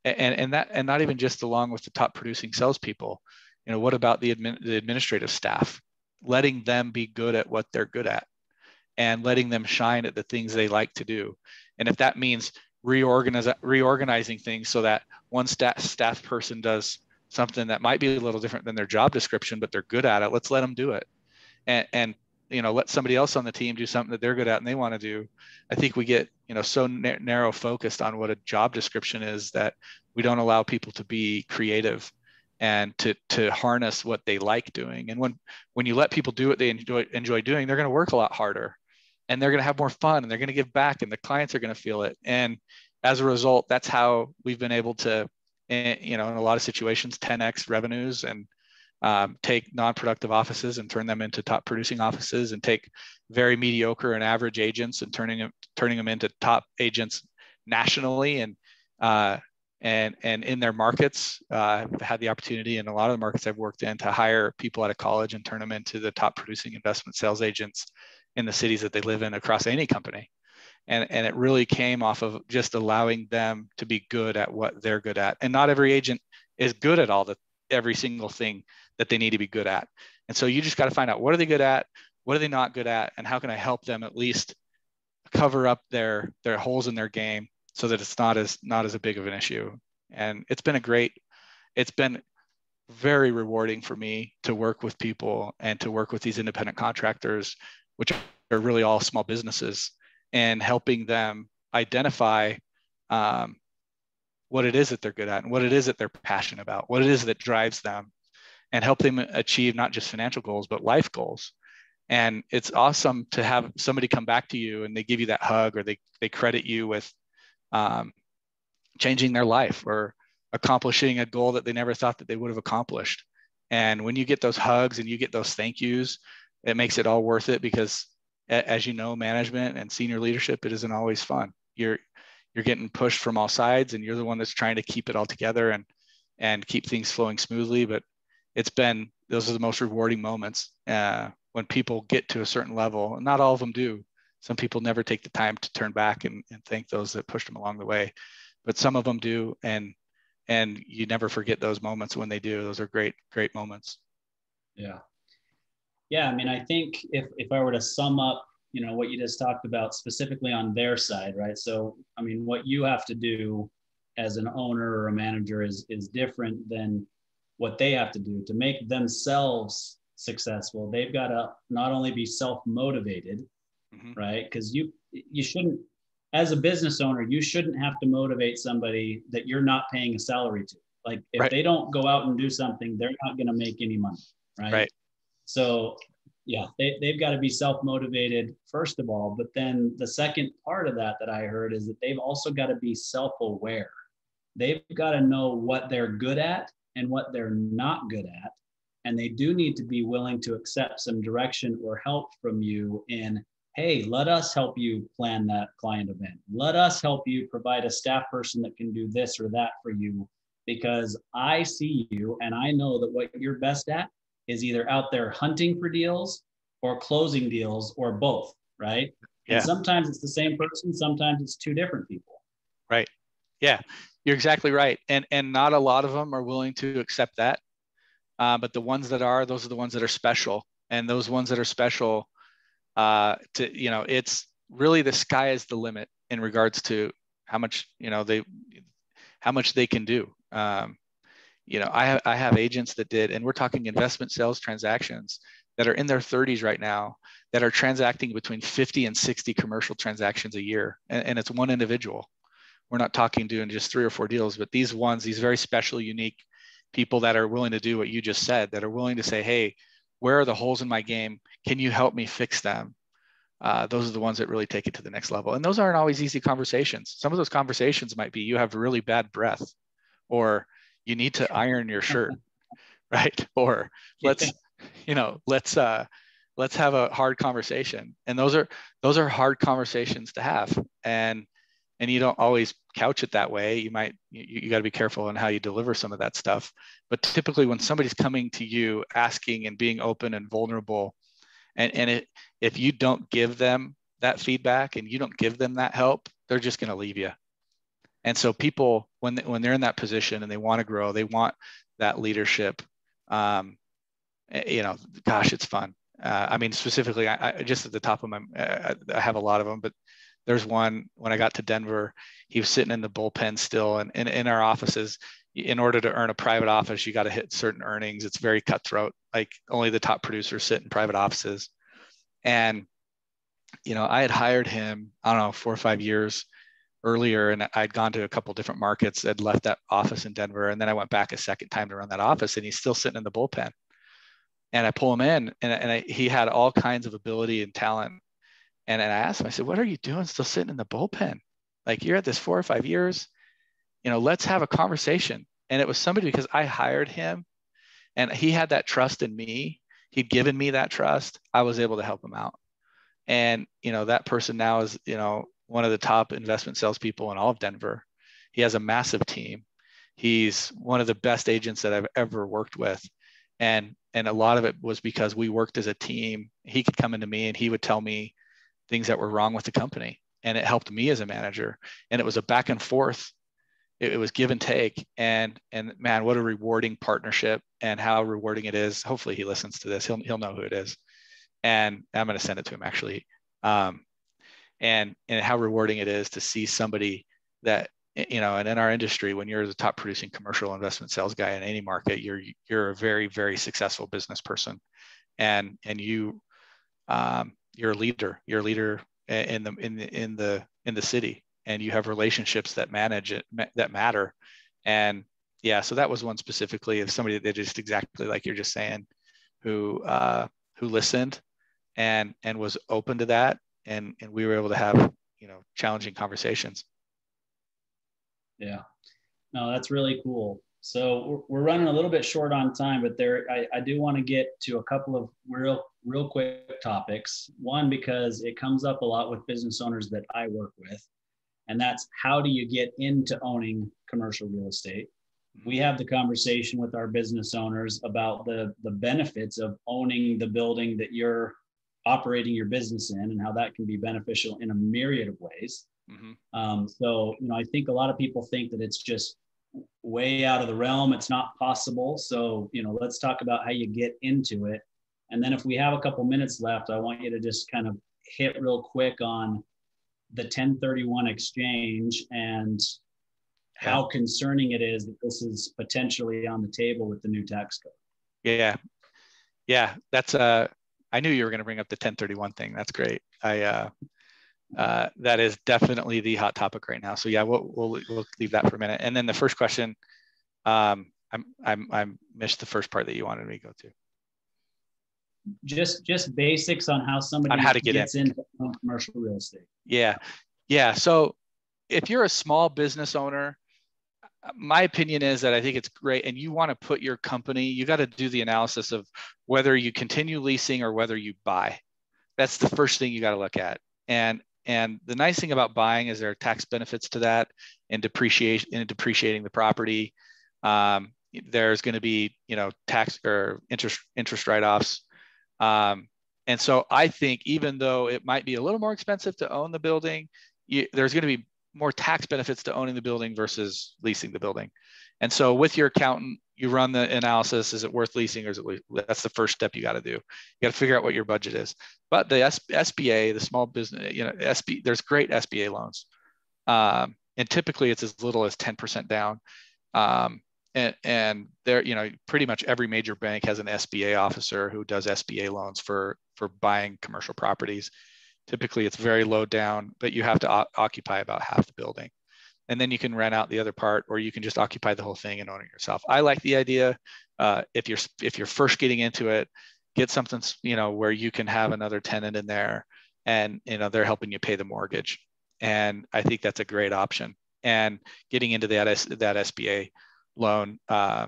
C: and, and that, and not even just along with the top producing salespeople, you know, what about the, admin, the administrative staff, letting them be good at what they're good at and letting them shine at the things they like to do. And if that means reorganize, reorganizing things so that one staff, staff person does something that might be a little different than their job description, but they're good at it, let's let them do it. And, and you know let somebody else on the team do something that they're good at and they want to do. I think we get you know so na- narrow focused on what a job description is that we don't allow people to be creative and to to harness what they like doing. And when when you let people do what they enjoy enjoy doing they're going to work a lot harder and they're going to have more fun and they're going to give back and the clients are going to feel it. And as a result that's how we've been able to eh, you know in a lot of situations 10x revenues and um, take non-productive offices and turn them into top producing offices and take very mediocre and average agents and turning them turning them into top agents nationally and uh, and and in their markets. Uh, I've had the opportunity in a lot of the markets I've worked in to hire people out of college and turn them into the top producing investment sales agents in the cities that they live in across any company and and it really came off of just allowing them to be good at what they're good at and not every agent is good at all the every single thing that they need to be good at. And so you just got to find out what are they good at, what are they not good at, and how can I help them at least cover up their their holes in their game so that it's not as not as a big of an issue. And it's been a great, it's been very rewarding for me to work with people and to work with these independent contractors, which are really all small businesses, and helping them identify um, what it is that they're good at and what it is that they're passionate about, what it is that drives them, and help them achieve not just financial goals, but life goals. And it's awesome to have somebody come back to you and they give you that hug or they, they credit you with um, changing their life or accomplishing a goal that they never thought that they would have accomplished. And when you get those hugs and you get those thank yous, it makes it all worth it because as you know, management and senior leadership, it isn't always fun. You're you're getting pushed from all sides and you're the one that's trying to keep it all together and and keep things flowing smoothly. But it's been those are the most rewarding moments uh, when people get to a certain level. And not all of them do. Some people never take the time to turn back and, and thank those that pushed them along the way, but some of them do, and and you never forget those moments when they do. Those are great, great moments.
B: Yeah, yeah. I mean, I think if if I were to sum up, you know, what you just talked about specifically on their side, right? So, I mean, what you have to do as an owner or a manager is is different than what they have to do to make themselves successful they've got to not only be self-motivated mm-hmm. right because you you shouldn't as a business owner you shouldn't have to motivate somebody that you're not paying a salary to like if right. they don't go out and do something they're not going to make any money right
C: right
B: so yeah they, they've got to be self-motivated first of all but then the second part of that that i heard is that they've also got to be self-aware they've got to know what they're good at and what they're not good at. And they do need to be willing to accept some direction or help from you in, hey, let us help you plan that client event. Let us help you provide a staff person that can do this or that for you because I see you and I know that what you're best at is either out there hunting for deals or closing deals or both, right? Yeah. And sometimes it's the same person, sometimes it's two different people.
C: Right. Yeah. You're exactly right, and and not a lot of them are willing to accept that. Uh, but the ones that are, those are the ones that are special, and those ones that are special, uh, to you know, it's really the sky is the limit in regards to how much you know they, how much they can do. Um, you know, I have I have agents that did, and we're talking investment sales transactions that are in their 30s right now that are transacting between 50 and 60 commercial transactions a year, and, and it's one individual we're not talking doing just three or four deals, but these ones, these very special, unique people that are willing to do what you just said, that are willing to say, hey, where are the holes in my game? Can you help me fix them? Uh, those are the ones that really take it to the next level. And those aren't always easy conversations. Some of those conversations might be you have really bad breath, or you need to iron your shirt, right? Or let's, you know, let's uh, let's have a hard conversation. And those are those are hard conversations to have. And and you don't always couch it that way you might you, you got to be careful on how you deliver some of that stuff but typically when somebody's coming to you asking and being open and vulnerable and and it, if you don't give them that feedback and you don't give them that help they're just going to leave you and so people when they, when they're in that position and they want to grow they want that leadership um, eh, you know gosh it's fun. Uh, i mean specifically I, I, just at the top of my uh, i have a lot of them but there's one when i got to denver he was sitting in the bullpen still and, and in our offices in order to earn a private office you got to hit certain earnings. It's very cutthroat. Like only the top producers sit in private offices. And you know i had hired him i don't know four or five years earlier and I'd gone to a couple different markets. I'd left that office in Denver and then I went back a second time to run that office and he's still sitting in the bullpen. And I pull him in and, and I, he had all kinds of ability and talent. And, and I asked him, I said, what are you doing still sitting in the bullpen? Like you're at this four or five years, you know, let's have a conversation. And it was somebody because I hired him and he had that trust in me. He'd given me that trust. I was able to help him out. And, you know, that person now is, you know, one of the top investment salespeople in all of Denver. He has a massive team. He's one of the best agents that I've ever worked with. And and a lot of it was because we worked as a team. He could come into me and he would tell me things that were wrong with the company. And it helped me as a manager. And it was a back and forth. It, it was give and take. And and man, what a rewarding partnership and how rewarding it is. Hopefully he listens to this. He'll he'll know who it is. And I'm going to send it to him actually. Um, and and how rewarding it is to see somebody that you know and in our industry when you're the top producing commercial investment sales guy in any market you're you're a very very successful business person. And and you um, you're a leader you're a leader in the in the in the in the city and you have relationships that manage it that matter. And yeah so that was one specifically of somebody that just exactly like you're just saying who uh, who listened and and was open to that and and we were able to have you know challenging conversations.
B: Yeah. No that's really cool. So we're, running a little bit short on time but there I, I do want to get to a couple of real real quick topics. One because it comes up a lot with business owners that i work with and that's how do you get into owning commercial real estate? We mm-hmm. have the conversation with our business owners about the the benefits of owning the building that you're operating your business in and how that can be beneficial in a myriad of ways. Mm-hmm. Um, so, you know, I think a lot of people think that it's just way out of the realm. It's not possible. So, you know, let's talk about how you get into it. And then if we have a couple minutes left, I want you to just kind of hit real quick on the 1031 exchange and how concerning it is that this is potentially on the table with the new tax code.
C: Yeah. Yeah, that's a I knew you were going to bring up the 1031 thing. That's great. I uh, uh, that is definitely the hot topic right now. So yeah, we'll, we'll, we'll leave that for a minute. And then the first question, um, I'm, I'm, I missed the first part that you wanted me to go to.
B: Just, just basics on how somebody
C: on how to get
B: gets
C: in.
B: into commercial real estate.
C: Yeah. Yeah. So if you're a small business owner, my opinion is that I think it's great, and you want to put your company. You got to do the analysis of whether you continue leasing or whether you buy. That's the first thing you got to look at. And and the nice thing about buying is there are tax benefits to that, and depreciation in depreciating the property. Um, there's going to be you know tax or interest interest write-offs. Um, and so I think even though it might be a little more expensive to own the building, you, there's going to be more tax benefits to owning the building versus leasing the building. And so with your accountant, you run the analysis. Is it worth leasing or is it, that's the first step you got to do. You got to figure out what your budget is. But the SBA, the small business, you know, SB, there's great SBA loans. Um, and typically it's as little as 10% down. Um, and, and there, you know, pretty much every major bank has an SBA officer who does SBA loans for, for buying commercial properties. Typically, it's very low down, but you have to occupy about half the building. And then you can rent out the other part, or you can just occupy the whole thing and own it yourself. I like the idea. Uh, if you're if you're first getting into it, get something you know where you can have another tenant in there, and you know they're helping you pay the mortgage. And I think that's a great option. And getting into that that SBA loan, uh,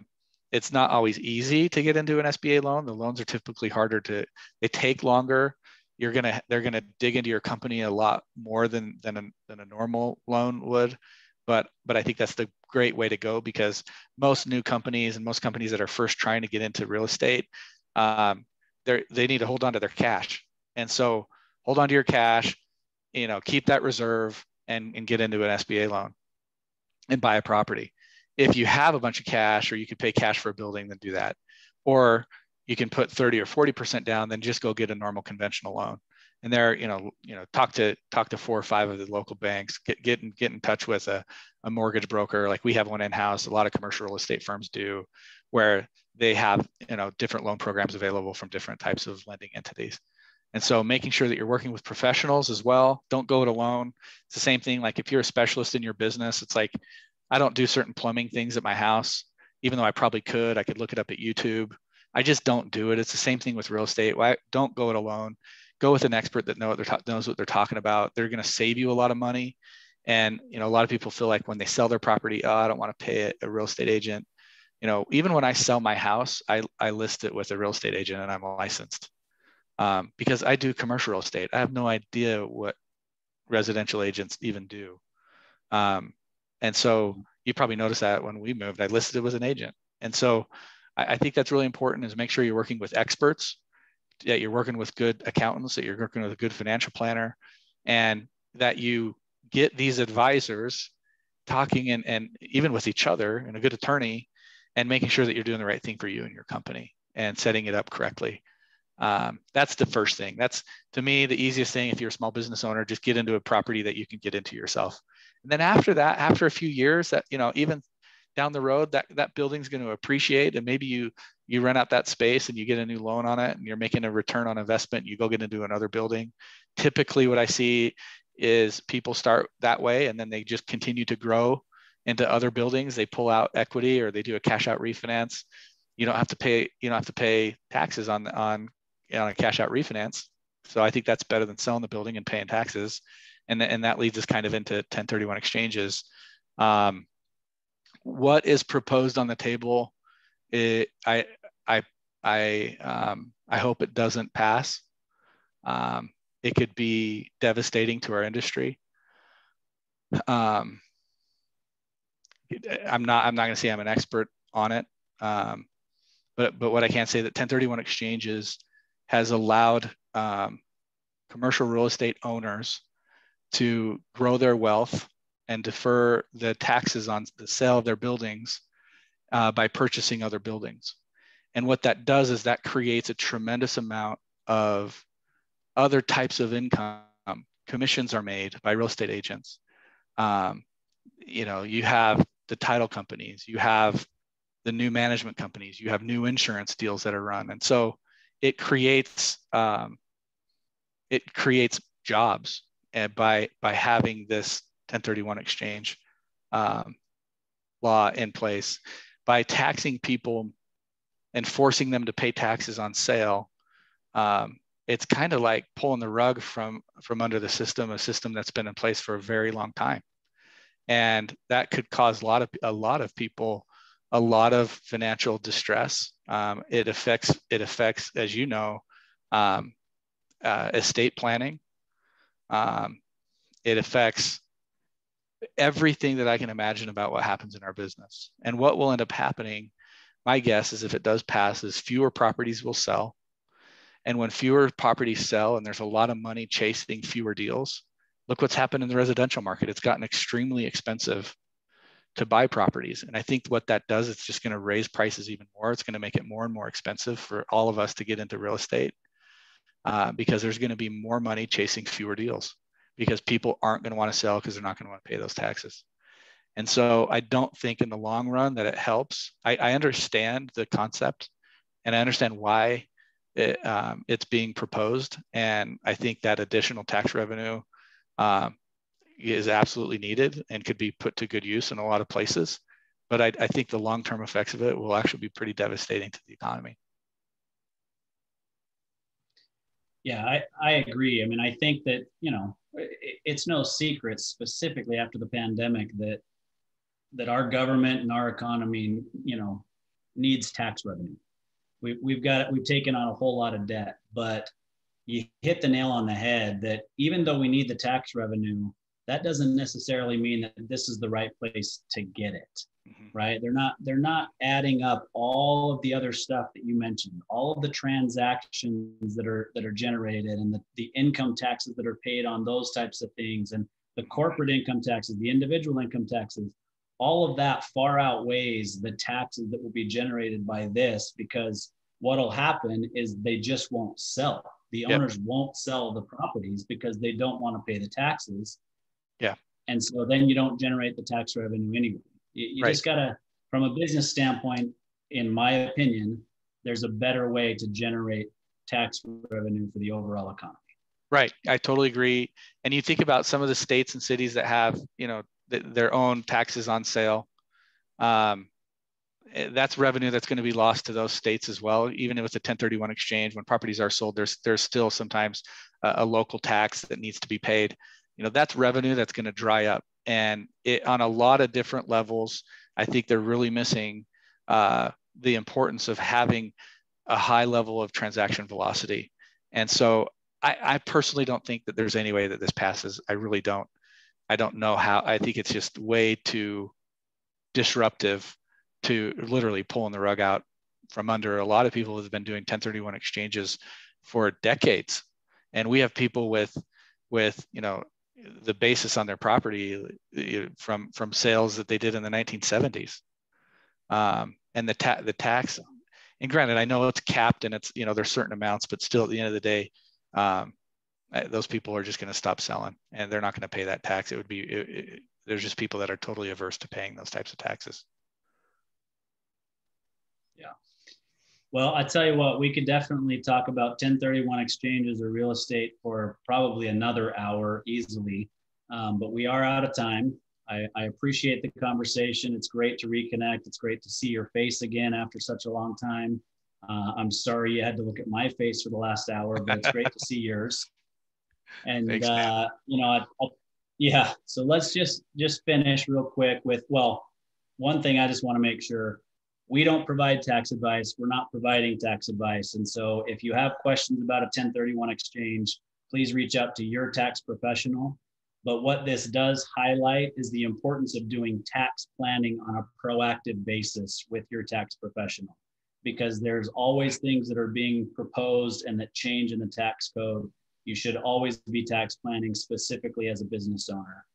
C: it's not always easy to get into an SBA loan. The loans are typically harder to, they take longer you're gonna they're gonna dig into your company a lot more than than a, than a normal loan would but but i think that's the great way to go because most new companies and most companies that are first trying to get into real estate um, they they need to hold on to their cash. And so hold on to your cash, you know, keep that reserve and, and get into an SBA loan and buy a property. If you have a bunch of cash or you could pay cash for a building, then do that. Or you can put 30 or 40% down, then just go get a normal conventional loan. And there, you know, you know, talk to talk to four or five of the local banks, get get in, get in touch with a, a mortgage broker. Like we have one in house, a lot of commercial real estate firms do, where they have you know different loan programs available from different types of lending entities. And so making sure that you're working with professionals as well. Don't go it alone. It's the same thing. Like if you're a specialist in your business, it's like I don't do certain plumbing things at my house, even though I probably could. I could look it up at YouTube. I just don't do it. It's the same thing with real estate. Why don't go it alone? Go with an expert that know what ta- knows what they're talking about. They're going to save you a lot of money. And you know, a lot of people feel like when they sell their property, oh, I don't want to pay a real estate agent. You know, even when I sell my house, I, I list it with a real estate agent and I'm licensed um, because I do commercial real estate. I have no idea what residential agents even do. Um, and so you probably noticed that when we moved, I listed it with an agent. And so I, I think that's really important is make sure you're working with experts, that you're working with good accountants, that you're working with a good financial planner, and that you get these advisors talking and, and even with each other and a good attorney and making sure that you're doing the right thing for you and your company and setting it up correctly. Um, that's the first thing. That's to me the easiest thing. If you're a small business owner, just get into a property that you can get into yourself. And then after that, after a few years, that you know, even down the road, that that building's going to appreciate, and maybe you you rent out that space and you get a new loan on it, and you're making a return on investment. You go get into another building. Typically, what I see is people start that way, and then they just continue to grow into other buildings. They pull out equity or they do a cash out refinance. You don't have to pay. You don't have to pay taxes on on on a cash out refinance. So I think that's better than selling the building and paying taxes. And, and that leads us kind of into 1031 exchanges. Um, what is proposed on the table? It, I, I, I, um, I hope it doesn't pass. Um, it could be devastating to our industry. Um, I'm not. I'm not going to say I'm an expert on it, um, but but what I can say that 1031 exchanges has allowed um, commercial real estate owners to grow their wealth and defer the taxes on the sale of their buildings uh, by purchasing other buildings. And what that does is that creates a tremendous amount of other types of income. Commissions are made by real estate agents. Um, you know, you have the title companies, you have the new management companies, you have new insurance deals that are run. And so it creates um, it creates jobs and by by having this 1031 exchange um, law in place by taxing people and forcing them to pay taxes on sale um, it's kind of like pulling the rug from from under the system a system that's been in place for a very long time and that could cause a lot of a lot of people a lot of financial distress. Um, it affects it affects, as you know, um, uh, estate planning. Um, it affects everything that I can imagine about what happens in our business. And what will end up happening, my guess is if it does pass, is fewer properties will sell. And when fewer properties sell and there's a lot of money chasing fewer deals, look what's happened in the residential market. It's gotten extremely expensive to buy properties. And I think what that does, it's just going to raise prices even more. It's going to make it more and more expensive for all of us to get into real estate uh, because there's going to be more money chasing fewer deals because people aren't going to want to sell because they're not going to want to pay those taxes. And so I don't think in the long run that it helps. I, I understand the concept and I understand why it, um, it's being proposed. And I think that additional tax revenue um, is absolutely needed and could be put to good use in a lot of places. But I, I think the long-term effects of it will actually be pretty devastating to the economy.
B: Yeah, I, I agree. I mean, I think that, you know, it's no secret specifically after the pandemic that that our government and our economy, you know, needs tax revenue. We, we've got we've taken on a whole lot of debt, but you hit the nail on the head that even though we need the tax revenue, that doesn't necessarily mean that this is the right place to get it. Mm-hmm. right? They're not they're not adding up all of the other stuff that you mentioned, all of the transactions that are that are generated and the, the income taxes that are paid on those types of things and the corporate income taxes, the individual income taxes, all of that far outweighs the taxes that will be generated by this because what'll happen is they just won't sell. The owners yep. won't sell the properties because they don't want to pay the taxes.
C: Yeah.
B: And so then you don't generate the tax revenue anyway. You, you right. just got to, from a business standpoint, in my opinion, there's a better way to generate tax revenue for the overall economy.
C: Right. I totally agree. And you think about some of the states and cities that have, you know, th- their own taxes on sale. Um, eh, that's revenue that's going to be lost to those states as well. Even if it's a 1031 exchange, when properties are sold, there's there's still sometimes a, a local tax that needs to be paid. You know, that's revenue that's going to dry up and it, on a lot of different levels, I think they're really missing uh, the importance of having a high level of transaction velocity. And so I, I, personally don't think that there's any way that this passes. I really don't. I don't know how. I think it's just way too disruptive to literally pulling the rug out from under a lot of people who've been doing 1031 exchanges for decades. And we have people with with you know the basis on their property from from sales that they did in the 1970s um, and the ta- the tax and granted i know it's capped and it's you know there's certain amounts but still at the end of the day um, those people are just going to stop selling and they're not going to pay that tax. It would be it, it, there's just people that are totally averse to paying those types of taxes.
B: Yeah well, I tell you what, we could definitely talk about 1031 exchanges or real estate for probably another hour easily, um, but we are out of time. I, I, appreciate the conversation. It's great to reconnect. It's great to see your face again after such a long time. Uh, I'm sorry you had to look at my face for the last hour, but it's great to see yours. And Thanks, uh, you know, I, I, yeah. So let's just just finish real quick with well, one thing I just want to make sure we don't provide tax advice. We're not providing tax advice. And so if you have questions about a 1031 exchange, please reach out to your tax professional. But what this does highlight is the importance of doing tax planning on a proactive basis with your tax professional, because there's always things that are being proposed and that change in the tax code. You should always be tax planning specifically as a business owner.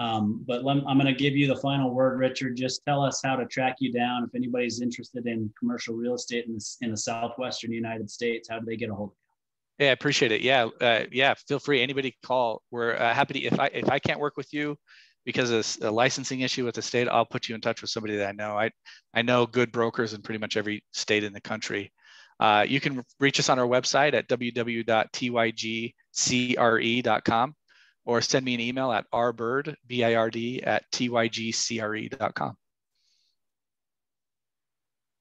B: Um, but I'm going to give you the final word, Richard. Just tell us how to track you down. If anybody's interested in commercial real estate in the, in the Southwestern United States, how do they get a hold of
C: you? Yeah, I appreciate it. Yeah, uh, yeah. Feel free. Anybody call. We're uh, happy to. If I if I can't work with you because of a licensing issue with the state, I'll put you in touch with somebody that I know. I I know good brokers in pretty much every state in the country. Uh, you can reach us on our website at www.tygcre.com or send me an email at rbird, B-I-R-D, at tygcre.com.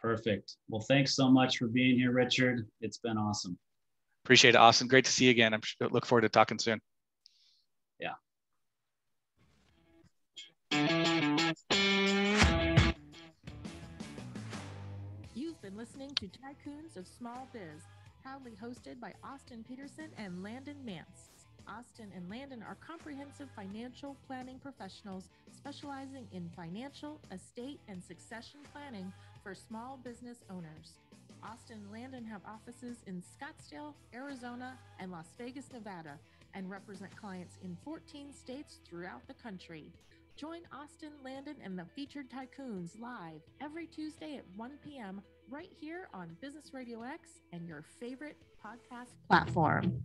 B: Perfect. Well, thanks so much for being here, Richard. It's been awesome.
C: Appreciate it, Austin. Great to see you again. I look forward to talking soon.
B: Yeah.
A: You've been listening to Tycoons of Small Biz, proudly hosted by Austin Peterson and Landon Mance. Austin and Landon are comprehensive financial planning professionals specializing in financial, estate, and succession planning for small business owners. Austin and Landon have offices in Scottsdale, Arizona, and Las Vegas, Nevada, and represent clients in 14 states throughout the country. Join Austin, Landon, and the featured tycoons live every Tuesday at 1 p.m. right here on Business Radio X and your favorite podcast platform.